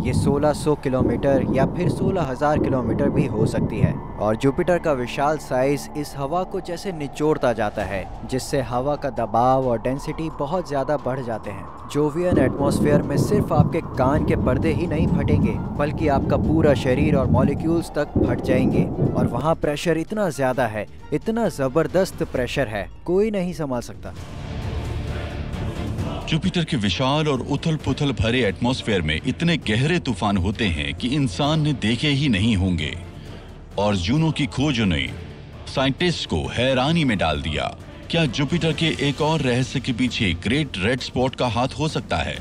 ये 1600 किलोमीटर या फिर 16000 किलोमीटर भी हो सकती है। और जुपिटर का विशाल साइज़ इस हवा को जैसे निचोड़ता जाता है, जिससे हवा का दबाव और डेंसिटी बहुत ज़्यादा बढ़ जाते हैं। जोवियन एटमॉस्फेयर में सिर्फ़ आपके कान के पर्दे ही नहीं फटेंगे, बल्कि आपका पूरा शरीर और मॉलिक्यूल्स तक फट जाएँगे। और वहाँ प्रेशर इतना ज़्यादा है, इतना ज़बरदस्त प्रेशर है, कोई नहीं संभाल सकता। जुपिटर के विशाल और उथल पुथल भरे एटमॉस्फेयर में इतने गहरे तूफ़ान होते हैं कि इंसान ने देखे ही नहीं होंगे। और जूनो की खोज ने साइंटिस्ट को हैरानी में डाल दिया। क्या जुपिटर के एक और रहस्य के पीछे ग्रेट रेड स्पॉट का हाथ हो सकता है?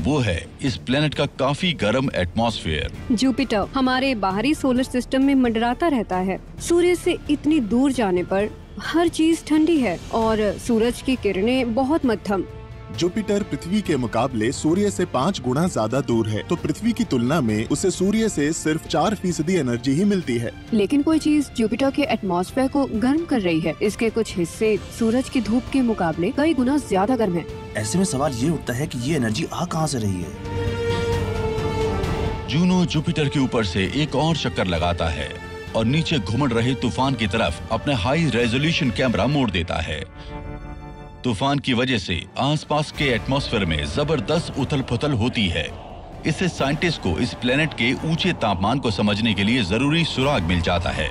वो है, इस प्लेनेट का काफ़ी गर्म एटमॉस्फेयर जुपिटर हमारे बाहरी सोलर सिस्टम में मंडराता रहता है। सूर्य से इतनी दूर जाने पर हर चीज़ ठंडी है और सूरज की किरणें बहुत मध्यम। जुपिटर पृथ्वी के मुकाबले सूर्य से पाँच गुना ज़्यादा दूर है। तो पृथ्वी की तुलना में उसे सूर्य से सिर्फ़ चार फ़ीसदी एनर्जी ही मिलती है। लेकिन कोई चीज़ जुपिटर के एटमॉस्फेयर को गर्म कर रही है। इसके कुछ हिस्से सूरज की धूप के मुकाबले कई गुना ज़्यादा गर्म है। ऐसे में सवाल ये उठता है की ये एनर्जी आ कहाँ से रही है? जूनो जुपिटर के ऊपर से एक और चक्कर लगाता है और नीचे घुमड़ रहे तूफ़ान की तरफ़ अपने हाई रेजोल्यूशन कैमरा मोड़ देता है। तूफ़ान की वजह से आसपास के एटमॉस्फेयर में ज़बरदस्त उथल पुथल होती है। इससे साइंटिस्ट को इस प्लेनेट के ऊँचे तापमान को समझने के लिए ज़रूरी सुराग मिल जाता है।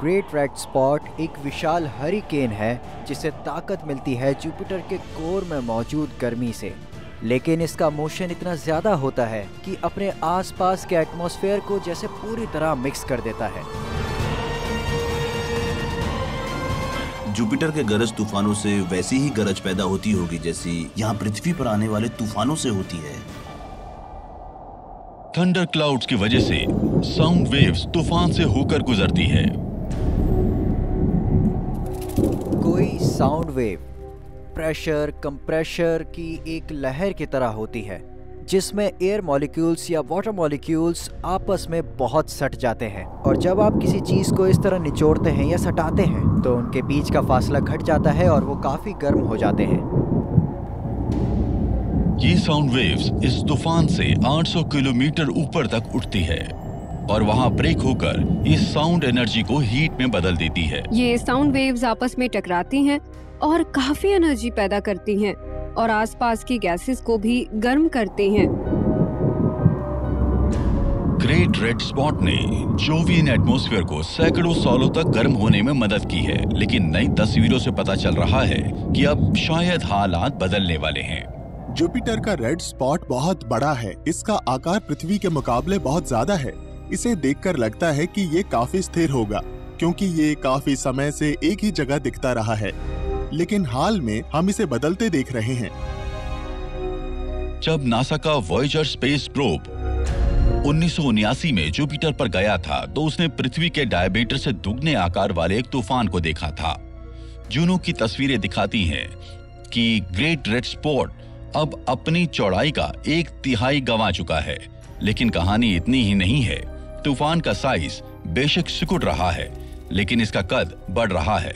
ग्रेट रेड स्पॉट एक विशाल हरिकेन है जिसे ताकत मिलती है जुपिटर के कोर में मौजूद गर्मी से। लेकिन इसका मोशन इतना ज़्यादा होता है कि अपने आसपास के एटमॉस्फेयर को जैसे पूरी तरह मिक्स कर देता है। जुपिटर के गरज तूफानों से वैसी ही गरज पैदा होती होगी जैसी यहाँ पृथ्वी पर आने वाले तूफानों से होती है। थंडर क्लाउड्स की वजह से साउंड वेव्स तूफ़ान से होकर गुजरती है। कोई साउंड वेव प्रेशर कंप्रेशर की एक लहर की तरह होती है। जिसमें एयर मॉलिक्यूल्स या वाटर मॉलिक्यूल्स आपस में बहुत सट जाते हैं। और जब आप किसी चीज़ को इस तरह निचोड़ते हैं या सटाते हैं तो उनके बीच का फासला घट जाता है और वो काफ़ी गर्म हो जाते हैं। ये साउंड वेव्स इस तूफ़ान से 800 किलोमीटर ऊपर तक उठती है और वहाँ ब्रेक होकर इस साउंड एनर्जी को हीट में बदल देती है। ये साउंड वेव्स आपस में टकराती हैं और काफ़ी एनर्जी पैदा करती हैं। और आसपास की गैसेस को भी गर्म करते हैं। ग्रेट रेड स्पॉट ने जोवियन एटमॉस्फेयर को सैकड़ों सालों तक गर्म होने में मदद की है लेकिन नई तस्वीरों से पता चल रहा है कि अब शायद हालात बदलने वाले हैं। जुपिटर का रेड स्पॉट बहुत बड़ा है। इसका आकार पृथ्वी के मुकाबले बहुत ज़्यादा है। इसे देखकर लगता है कि ये काफ़ी स्थिर होगा क्योंकि ये काफ़ी समय से एक ही जगह दिखता रहा है। लेकिन हाल में हम इसे बदलते देख रहे हैं। जब नासा का वॉयजर स्पेस प्रोब उन्नीस में जुपिटर पर गया था तो उसने पृथ्वी के डायमीटर से दुगने आकार वाले एक तूफ़ान को देखा था। जूनो की तस्वीरें दिखाती हैं कि ग्रेट रेड स्पॉट अब अपनी चौड़ाई का एक तिहाई गंवा चुका है, लेकिन कहानी इतनी ही नहीं है। तूफ़ान का साइज़ बेशक सिकुड़ रहा है, लेकिन इसका कद बढ़ रहा है।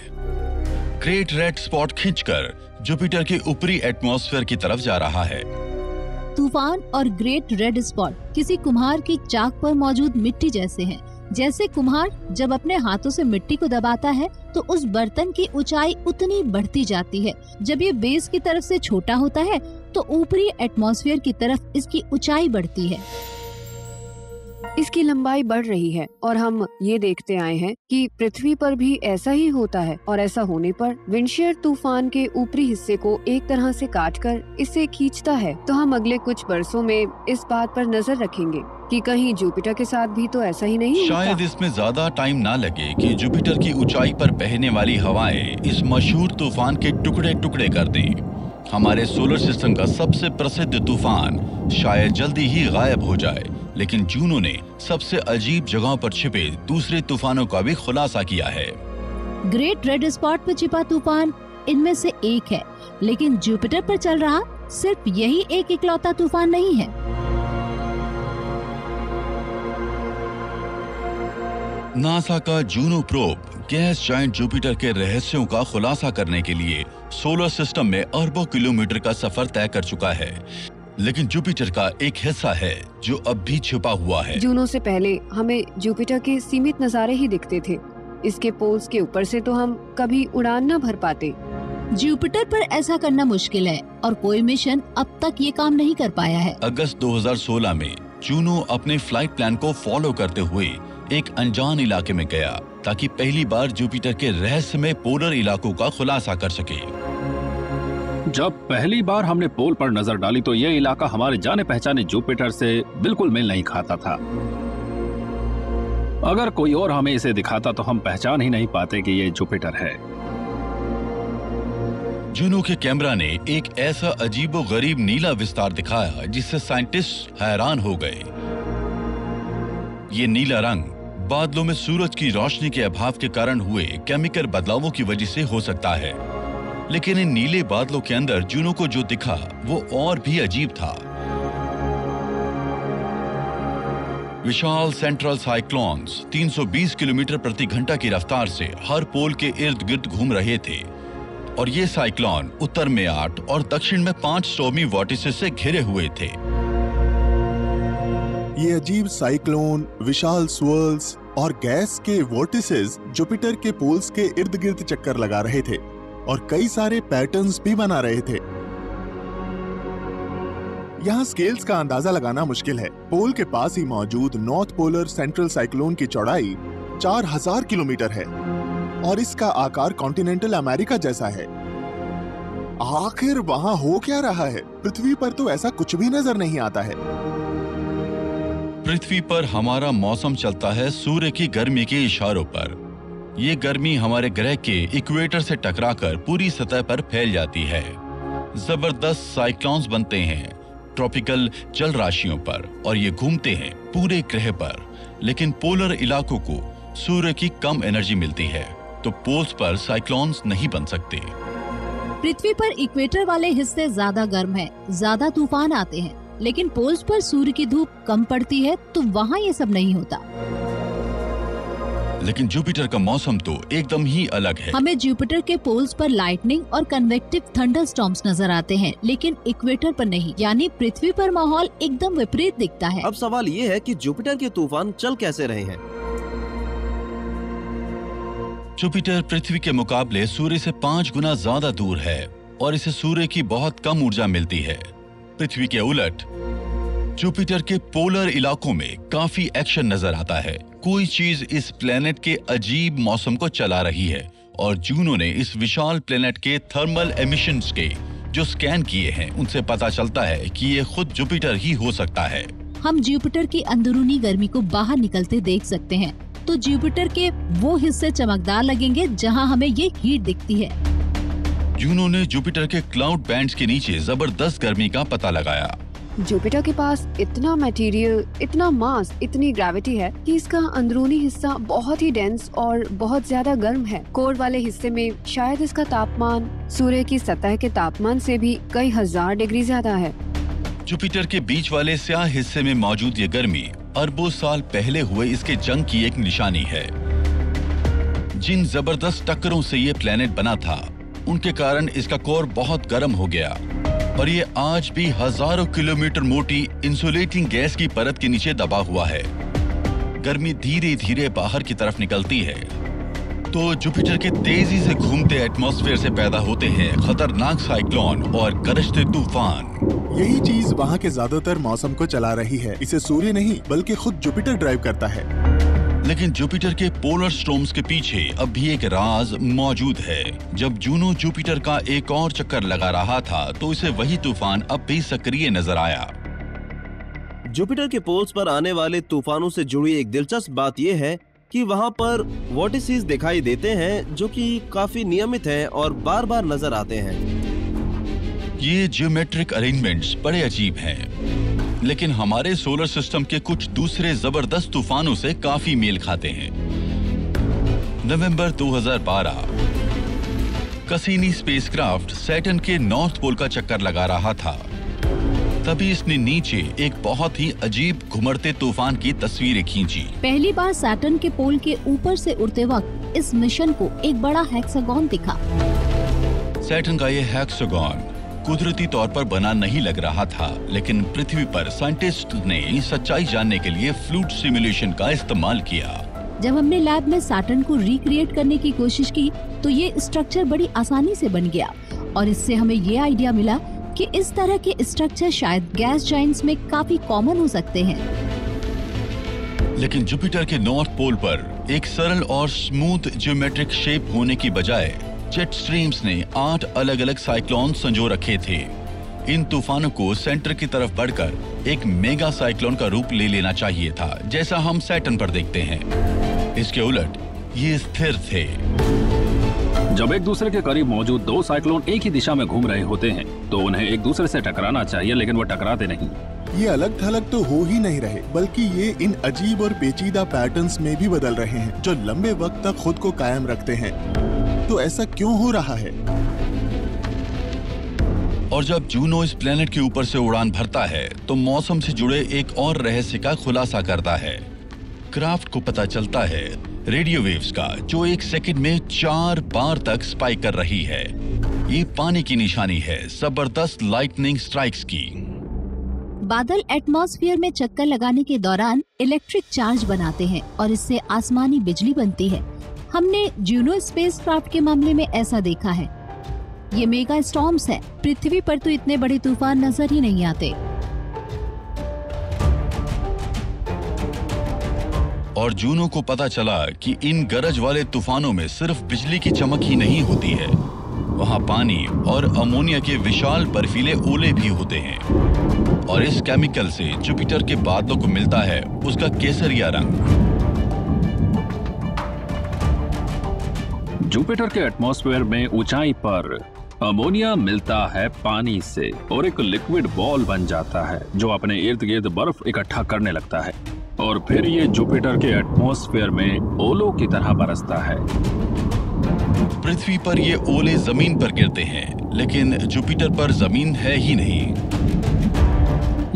ग्रेट रेड स्पॉट खींचकर जुपिटर के ऊपरी एटमॉस्फेयर की तरफ़ जा रहा है। तूफ़ान और ग्रेट रेड स्पॉट किसी कुम्हार की चाक पर मौजूद मिट्टी जैसे हैं। जैसे कुम्हार जब अपने हाथों से मिट्टी को दबाता है तो उस बर्तन की ऊंचाई उतनी बढ़ती जाती है। जब ये बेस की तरफ़ से छोटा होता है तो ऊपरी एटमॉस्फेयर की तरफ़ इसकी ऊंचाई बढ़ती है। इसकी लंबाई बढ़ रही है और हम ये देखते आए हैं कि पृथ्वी पर भी ऐसा ही होता है और ऐसा होने पर विंडशीयर तूफ़ान के ऊपरी हिस्से को एक तरह से काटकर इसे खींचता है। तो हम अगले कुछ बरसों में इस बात पर नज़र रखेंगे कि कहीं जुपिटर के साथ भी तो ऐसा ही नहीं शायद इसमें ज़्यादा टाइम ना लगे कि जुपिटर की ऊंचाई पर बहने वाली हवाएँ इस मशहूर तूफ़ान के टुकड़े टुकड़े कर दें। हमारे सोलर सिस्टम का सबसे प्रसिद्ध तूफ़ान शायद जल्दी ही गायब हो जाए लेकिन जूनो ने सबसे अजीब जगहों पर छिपे दूसरे तूफानों का भी खुलासा किया है। ग्रेट रेड स्पॉट पर छिपा तूफ़ान इनमें से एक है लेकिन जुपिटर पर चल रहा सिर्फ़ यही एक इकलौता तूफ़ान नहीं है। नासा का Juno probe gas giant Jupiter के रहस्यों का खुलासा करने के लिए सोलर सिस्टम में अरबों किलोमीटर का सफ़र तय कर चुका है लेकिन जुपिटर का एक हिस्सा है जो अब भी छिपा हुआ है। जूनों से पहले हमें जुपिटर के सीमित नज़ारे ही दिखते थे। इसके पोल्स के ऊपर से तो हम कभी उड़ान न भर पाते। जुपिटर पर ऐसा करना मुश्किल है और कोई मिशन अब तक ये काम नहीं कर पाया है। अगस्त 2016 में जूनो अपने फ़्लाइट प्लान को फॉलो करते हुए एक अनजान इलाके में गया ताकि पहली बार जुपिटर के रहस्यमय पोलर इलाकों का खुलासा कर सके। जब पहली बार हमने पोल पर नज़र डाली तो यह इलाका हमारे जाने पहचाने जुपिटर से बिल्कुल मेल नहीं खाता था। अगर कोई और हमें इसे दिखाता तो हम पहचान ही नहीं पाते कि ये जुपिटर है। जूनो के कैमरा ने एक ऐसा अजीबो गरीब नीला विस्तार दिखाया जिससे साइंटिस्ट हैरान हो गए। ये नीला रंग बादलों में सूरज की रोशनी के अभाव के कारण हुए केमिकल बदलावों की वजह से हो सकता है। लेकिन इन नीले बादलों के अंदर जूनो को जो दिखा, वो और भी अजीब था। विशाल सेंट्रल साइक्लोन्स 320 किलोमीटर प्रति घंटा की रफ्तार से हर पोल के इर्द गिर्द घूम रहे थे। और ये साइक्लोन उत्तर में आठ और दक्षिण में पाँच स्टोमी वॉटिसेस से घिरे हुए थे। ये अजीब साइक्लोन, विशाल स्वर्ल्स और गैस के वोर्टिसेस जुपिटर के पोल्स के इर्द गिर्द चक्कर लगा रहे थे। और कई सारे पैटर्न्स भी बना रहे थे। यहाँ स्केल्स का अंदाज़ा लगाना मुश्किल है। पोल के पास ही मौजूद नॉर्थ पोलर सेंट्रल साइक्लोन की चौड़ाई 4000 किलोमीटर है और इसका आकार कॉन्टिनेंटल अमेरिका जैसा है। आखिर वहाँ हो क्या रहा है? पृथ्वी पर तो ऐसा कुछ भी नज़र नहीं आता है। पृथ्वी पर हमारा मौसम चलता है सूर्य की गर्मी के इशारों पर। ये गर्मी हमारे ग्रह के इक्वेटर से टकराकर पूरी सतह पर फैल जाती है। ज़बरदस्त साइक्लोन्स बनते हैं, ट्रॉपिकल जल राशियों पर, और ये घूमते हैं पूरे ग्रह पर। लेकिन पोलर इलाकों को सूर्य की कम एनर्जी मिलती है तो पोल्स पर साइक्लोन्स नहीं बन सकते। पृथ्वी पर इक्वेटर वाले हिस्से ज़्यादा गर्म है, ज़्यादा तूफ़ान आते हैं। लेकिन पोल्स पर सूर्य की धूप कम पड़ती है तो वहाँ ये सब नहीं होता। लेकिन जुपिटर का मौसम तो एकदम ही अलग है। हमें जुपिटर के पोल्स पर लाइटनिंग और कन्वेक्टिव थंडर स्टॉर्म्स नज़र आते हैं लेकिन इक्वेटर पर नहीं यानी पृथ्वी पर माहौल एकदम विपरीत दिखता है। अब सवाल ये है कि जुपिटर के तूफ़ान चल कैसे रहे हैं? जुपिटर पृथ्वी के मुकाबले सूर्य से पाँच गुना ज़्यादा दूर है और इसे सूर्य की बहुत कम ऊर्जा मिलती है। पृथ्वी के उलट जुपिटर के पोलर इलाकों में काफ़ी एक्शन नज़र आता है। कोई चीज़ इस प्लेनेट के अजीब मौसम को चला रही है और जूनो ने इस विशाल प्लेनेट के थर्मल एमिशंस के जो स्कैन किए हैं उनसे पता चलता है कि ये खुद जुपिटर ही हो सकता है। हम जुपिटर की अंदरूनी गर्मी को बाहर निकलते देख सकते हैं। तो जुपिटर के वो हिस्से चमकदार लगेंगे जहाँ हमें ये हीट दिखती है। जूनो ने जुपिटर के क्लाउड बैंड्स के नीचे ज़बरदस्त गर्मी का पता लगाया। जुपिटर के पास इतना मटेरियल, इतना मास इतनी ग्रेविटी है कि इसका अंदरूनी हिस्सा बहुत ही डेंस और बहुत ज़्यादा गर्म है। कोर वाले हिस्से में शायद इसका तापमान सूर्य की सतह के तापमान से भी कई हज़ार डिग्री ज़्यादा है। जुपिटर के बीच वाले स्याह हिस्से में मौजूद ये गर्मी अरबों साल पहले हुए इसके जंग की एक निशानी है। जिन ज़बरदस्त टक्करों से ये प्लेनेट बना था उनके कारण इसका कोर बहुत गर्म हो गया। और ये आज भी हज़ारों किलोमीटर मोटी इंसुलेटिंग गैस की परत के नीचे दबा हुआ है। गर्मी धीरे धीरे बाहर की तरफ़ निकलती है। तो जुपिटर के तेज़ी से घूमते एटमॉस्फेयर से पैदा होते हैं खतरनाक साइक्लोन और गरजते तूफ़ान। यही चीज़ वहाँ के ज़्यादातर मौसम को चला रही है। इसे सूर्य नहीं, बल्कि खुद जुपिटर ड्राइव करता है। लेकिन जुपिटर के पोलर स्टॉर्म्स के पीछे अब भी एक राज मौजूद है। जब जूनो जुपिटर का एक और चक्कर लगा रहा था तो इसे वही तूफ़ान अब भी सक्रिय नज़र आया। जुपिटर के पोल्स पर आने वाले तूफानों से जुड़ी एक दिलचस्प बात यह है कि वहाँ पर वॉटिसीज दिखाई देते हैं जो कि काफ़ी नियमित हैं और बार बार नज़र आते हैं। ये जियोमेट्रिक अरेंजमेंट्स बड़े अजीब हैं। लेकिन हमारे सोलर सिस्टम के कुछ दूसरे ज़बरदस्त तूफानों से काफ़ी मेल खाते हैं। नवंबर 2012 कसीनी स्पेसक्राफ्ट सैटन के नॉर्थ पोल का चक्कर लगा रहा था। तभी इसने नीचे एक बहुत ही अजीब घुमड़ते तूफ़ान की तस्वीरें खींची। पहली बार सैटर्न के पोल के ऊपर से उड़ते वक्त इस मिशन को एक बड़ा हेक्सागोन दिखा। सैटर्न का ये हेक्सागोन कुदरती तौर पर बना नहीं लग रहा था लेकिन पृथ्वी पर साइंटिस्ट ने सच्चाई जानने के लिए फ्लूट सिमुलेशन का इस्तेमाल किया। जब हमने लैब में सैटर्न को रिक्रिएट करने की कोशिश की तो ये स्ट्रक्चर बड़ी आसानी से बन गया। और इससे हमें ये आइडिया मिला कि इस तरह के स्ट्रक्चर शायद गैस जाइंट्स में काफ़ी कॉमन हो सकते हैं। लेकिन जुपिटर के नॉर्थ पोल पर एक सरल और स्मूथ ज्योमेट्रिक शेप होने की बजाय जेट स्ट्रीम्स ने आठ अलग अलग साइक्लोन संजो रखे थे। इन तूफानों को सेंटर की तरफ़ बढ़कर एक मेगा साइक्लोन का रूप ले लेना चाहिए था जैसा हम सैटर्न पर देखते हैं। इसके उलट ये स्थिर थे। जब एक दूसरे के करीब मौजूद दो साइक्लोन एक ही दिशा में घूम रहे होते हैं तो उन्हें एक दूसरे से टकराना चाहिए लेकिन वो टकराते नहीं। ये अलग थलग तो हो ही नहीं रहे बल्कि ये इन अजीब और पेचीदा पैटर्न्स में भी बदल रहे हैं जो लंबे वक्त तक खुद को कायम रखते हैं। तो ऐसा क्यों हो रहा है? और जब जूनो इस प्लेनेट के ऊपर से उड़ान भरता है तो मौसम से जुड़े एक और रहस्य का खुलासा करता है। क्राफ्ट को पता चलता है रेडियो वेव्स का जो एक सेकंड में चार बार तक स्पाइक कर रही है। ये पानी की निशानी है ज़बरदस्त लाइटनिंग स्ट्राइक्स की। बादल एटमॉस्फेयर में चक्कर लगाने के दौरान इलेक्ट्रिक चार्ज बनाते हैं और इससे आसमानी बिजली बनती है। हमने जूनो स्पेस के मामले में ऐसा देखा है। ये मेगा स्टॉर्म्स है। पृथ्वी पर तो इतने बड़े तूफ़ान नज़र ही नहीं आते। और जूनो को पता चला कि इन गरज वाले तूफानों में सिर्फ़ बिजली की चमक ही नहीं होती है। वहाँ पानी और अमोनिया के विशाल बर्फीले ओले भी होते हैं। और इस केमिकल से जुपिटर के बादलों को मिलता है, उसका केसरिया रंग। जुपिटर के एटमॉस्फेयर में ऊंचाई पर अमोनिया मिलता है पानी से और एक लिक्विड बॉल बन जाता है, जो अपने इर्द गिर्द बर्फ़ इकट्ठा करने लगता है। और फिर ये जुपिटर के एटमॉस्फेयर में ओलो की तरह बरसता है। पृथ्वी पर ये ओले ज़मीन पर गिरते हैं, लेकिन जुपिटर पर ज़मीन है ही नहीं।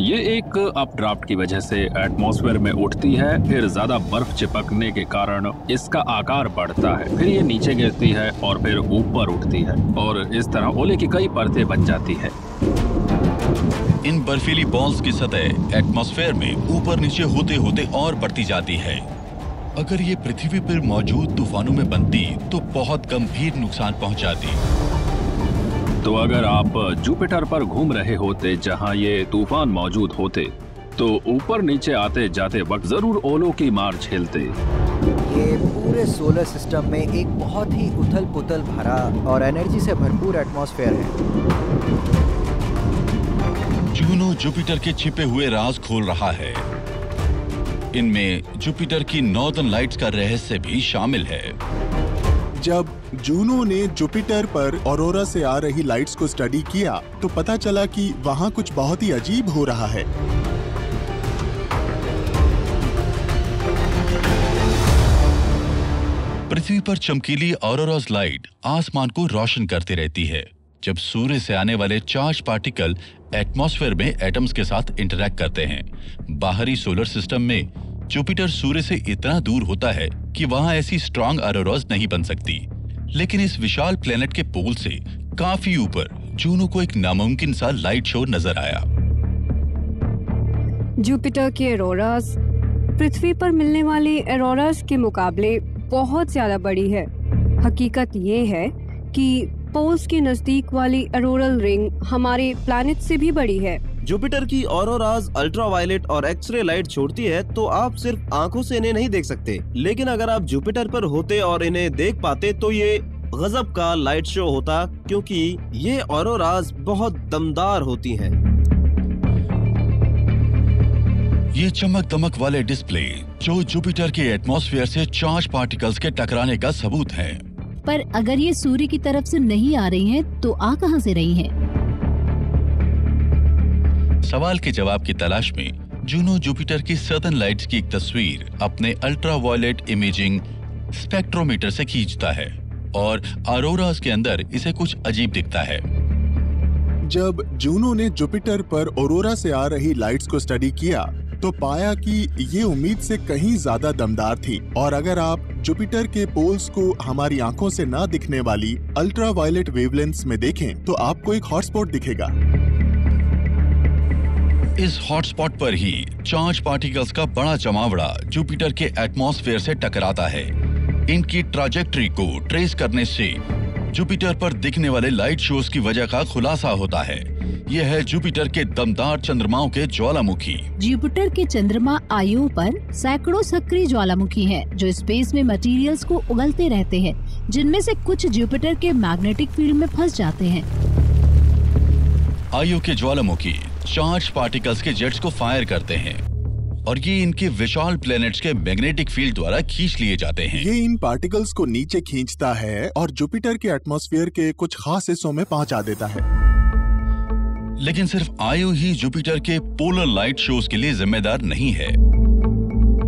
ये एक अपड्राफ्ट की वजह से एटमॉस्फेयर में उठती है, फिर ज़्यादा बर्फ़ चिपकने के कारण इसका आकार बढ़ता है, फिर ये नीचे गिरती है और फिर ऊपर उठती है और इस तरह ओले की कई परतें बन जाती है। इन बर्फीली बॉल्स की सतह एटमॉस्फेयर में ऊपर नीचे होते होते और बढ़ती जाती है। अगर ये पृथ्वी पर मौजूद तूफानों में बनती तो बहुत गंभीर नुकसान पहुंचाती। तो अगर आप जुपिटर पर घूम रहे होते जहाँ ये तूफ़ान मौजूद होते तो ऊपर नीचे आते जाते वक्त ज़रूर ओलो की मार झेलते। ये पूरे सोलर सिस्टम में एक बहुत ही उथल पुथल भरा और एनर्जी से भरपूर एटमॉस्फेयर है। जूनो जुपिटर के छिपे हुए राज खोल रहा है। इनमें जुपिटर की नॉर्दर्न लाइट्स का रहस्य भी शामिल है। जब जूनो ने जुपिटर पर ऑरोरा से आ रही लाइट्स को स्टडी किया तो पता चला कि वहाँ कुछ बहुत ही अजीब हो रहा है। पृथ्वी पर चमकीली ऑरोराज लाइट आसमान को रोशन करती रहती है। जब सूर्य से आने वाले चार्ज पार्टिकल एटमॉस्फेयर में एटम्स के साथ इंटरैक्ट करते हैं, बाहरी सोलर सिस्टम में जुपिटर सूर्य से इतना दूर होता है कि वहाँ ऐसी स्ट्रॉन्ग अरोराज नहीं बन सकती। लेकिन इस विशाल प्लेनेट के पोल से काफ़ी ऊपर जूनो को एक नामुमकिन सा लाइट शो नज़र आया। जुपिटर के एरोरास पृथ्वी पर मिलने वाली एरोरास के मुकाबले बहुत ज़्यादा बड़ी है। हकीकत ये है कि पोल्स के नज़दीक वाली अरोरल रिंग हमारे प्लैनेट से भी बड़ी है। जुपिटर की ऑरोराज अल्ट्रावायलेट और एक्सरे लाइट छोड़ती है तो आप सिर्फ़ आँखों से इन्हें नहीं देख सकते लेकिन अगर आप जुपिटर पर होते और इन्हें देख पाते तो ये गजब का लाइट शो होता क्योंकि ये ऑरोराज बहुत दमदार होती हैं। ये चमक दमक वाले डिस्प्ले जो जुपिटर के एटमॉस्फेयर से चार्ज पार्टिकल्स के टकराने का सबूत है पर अगर ये सूर्य की तरफ़ से नहीं आ रही हैं, तो आ कहाँ से रही हैं? सवाल के जवाब की तलाश में जूनो जुपिटर की सदर्न लाइट्स की एक तस्वीर अपने अल्ट्रावायलेट इमेजिंग स्पेक्ट्रोमीटर से खींचता है और अरोरास के अंदर इसे कुछ अजीब दिखता है। जब जूनो ने जुपिटर पर ओरोरा से आ रही लाइट्स को स्टडी किया तो पाया कि ये उम्मीद से कहीं ज़्यादा दमदार थी। और अगर आप जुपिटर के पोल्स को हमारी आँखों से ना दिखने वाली अल्ट्रावायलेट वेवलेंथ्स में देखें तो आपको एक हॉटस्पॉट दिखेगा। इस हॉटस्पॉट पर ही चार्ज पार्टिकल्स का बड़ा जमावड़ा जुपिटर के एटमॉस्फेयर से टकराता है। इनकी ट्राजेक्ट्री को ट्रेस करने से जुपिटर पर दिखने वाले लाइट शोज़ की वजह का खुलासा होता है। यह है जुपिटर के दमदार चंद्रमाओं के ज्वालामुखी। जुपिटर के चंद्रमा आयु पर सैकड़ों सक्रिय ज्वालामुखी हैं, जो स्पेस में मटेरियल्स को उगलते रहते हैं जिनमें से कुछ जुपिटर के मैग्नेटिक फ़ील्ड में फंस जाते हैं। आयु के ज्वालामुखी चार्ज पार्टिकल्स के जेट्स को फायर करते हैं और ये इनके विशाल प्लैनेट्स के मैग्नेटिक फ़ील्ड द्वारा खींच लिए जाते हैं। ये इन पार्टिकल्स को नीचे खींचता है और जुपिटर के एटमॉस्फेयर के कुछ खास हिस्सों में पहुँचा देता है। लेकिन सिर्फ़ आयु ही जुपिटर के पोलर लाइट शोज़ के लिए जिम्मेदार नहीं है।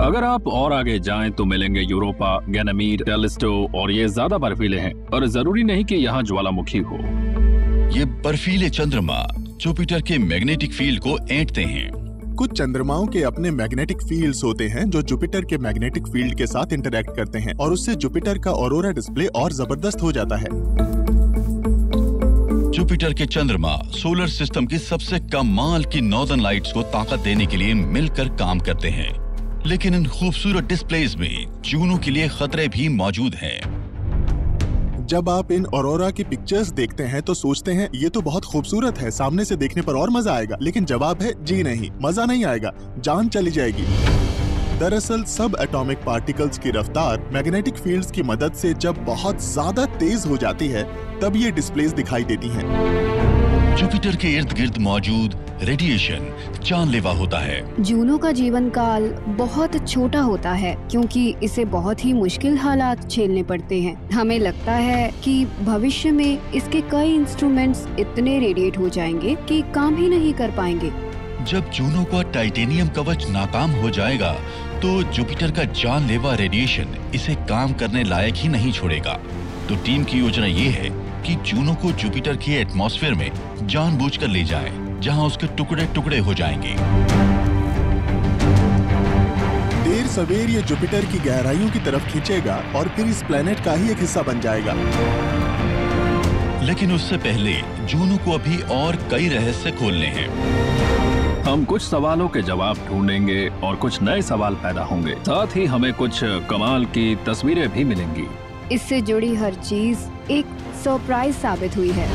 अगर आप और आगे जाएँ तो मिलेंगे यूरोपा गैनमीर टेलिस्टो और ये ज़्यादा बर्फीले हैं। और ज़रूरी नहीं कि यहाँ ज्वालामुखी हो। ये बर्फीले चंद्रमा जुपिटर के मैग्नेटिक फ़ील्ड को ऐंठते हैं। कुछ चंद्रमाओं के अपने मैग्नेटिक फील्ड्स होते हैं जो जुपिटर के मैग्नेटिक फ़ील्ड के साथ इंटरेक्ट करते हैं और उससे जुपिटर का औरोरा डिस्प्ले और ज़बरदस्त हो जाता है। जुपिटर के चंद्रमा सोलर सिस्टम की सबसे कमाल की नॉर्दर्न लाइट्स को ताकत देने के लिए मिलकर काम करते हैं। लेकिन इन खूबसूरत डिस्प्लेज में जूनों के लिए खतरे भी मौजूद हैं। जब आप इन और की पिक्चर्स देखते हैं तो सोचते हैं, ये तो बहुत खूबसूरत है, सामने से देखने पर और मज़ा आएगा लेकिन जवाब है, जी नहीं, मज़ा नहीं आएगा, जान चली जाएगी दरअसल, सब एटॉमिक पार्टिकल्स की रफ्तार मैग्नेटिक फील्ड्स की मदद से जब बहुत ज़्यादा तेज हो जाती है, तब ये डिस्प्लेस दिखाई देती हैं। जुपिटर के इर्द गिर्द मौजूद रेडिएशन जानलेवा होता है। जूनो का जीवन काल बहुत छोटा होता है क्योंकि इसे बहुत ही मुश्किल हालात झेलने पड़ते हैं। हमें लगता है कि भविष्य में इसके कई इंस्ट्रूमेंट्स इतने रेडिएट हो जाएँगे कि काम ही नहीं कर पाएँगे। जब जूनो का टाइटेनियम कवच नाकाम हो जाएगा तो जुपिटर का जानलेवा रेडिएशन इसे काम करने लायक ही नहीं छोड़ेगा। तो टीम की योजना ये है कि जूनो को जुपिटर के एटमॉस्फेयर में जानबूझकर ले जाए जहाँ उसके टुकड़े टुकड़े हो जाएँगे। देर सवेर ये जुपिटर की गहराइयों की तरफ़ खींचेगा और फिर इस प्लेनेट का ही एक हिस्सा बन जाएगा। लेकिन उससे पहले जूनो को अभी और कई रहस्य खोलने हैं। हम कुछ सवालों के जवाब ढूंढेंगे और कुछ नए सवाल पैदा होंगे। साथ ही हमें कुछ कमाल की तस्वीरें भी मिलेंगी। इससे जुड़ी हर चीज़ एक सरप्राइज़ साबित हुई है।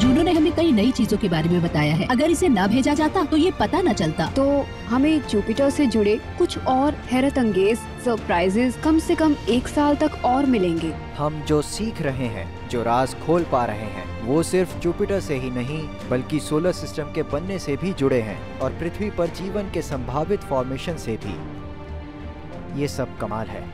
जूनो ने हमें कई नई चीज़ों के बारे में बताया है। अगर इसे न भेजा जाता तो ये पता न चलता। तो हमें जुपिटर से जुड़े कुछ और हैरत अंगेज सरप्राइजेज कम से कम एक साल तक और मिलेंगे। हम जो सीख रहे हैं जो राज खोल पा रहे हैं वो सिर्फ़ जुपिटर से ही नहीं बल्कि सोलर सिस्टम के बनने से भी जुड़े हैं और पृथ्वी पर जीवन के संभावित फॉर्मेशन से भी। ये सब कमाल है।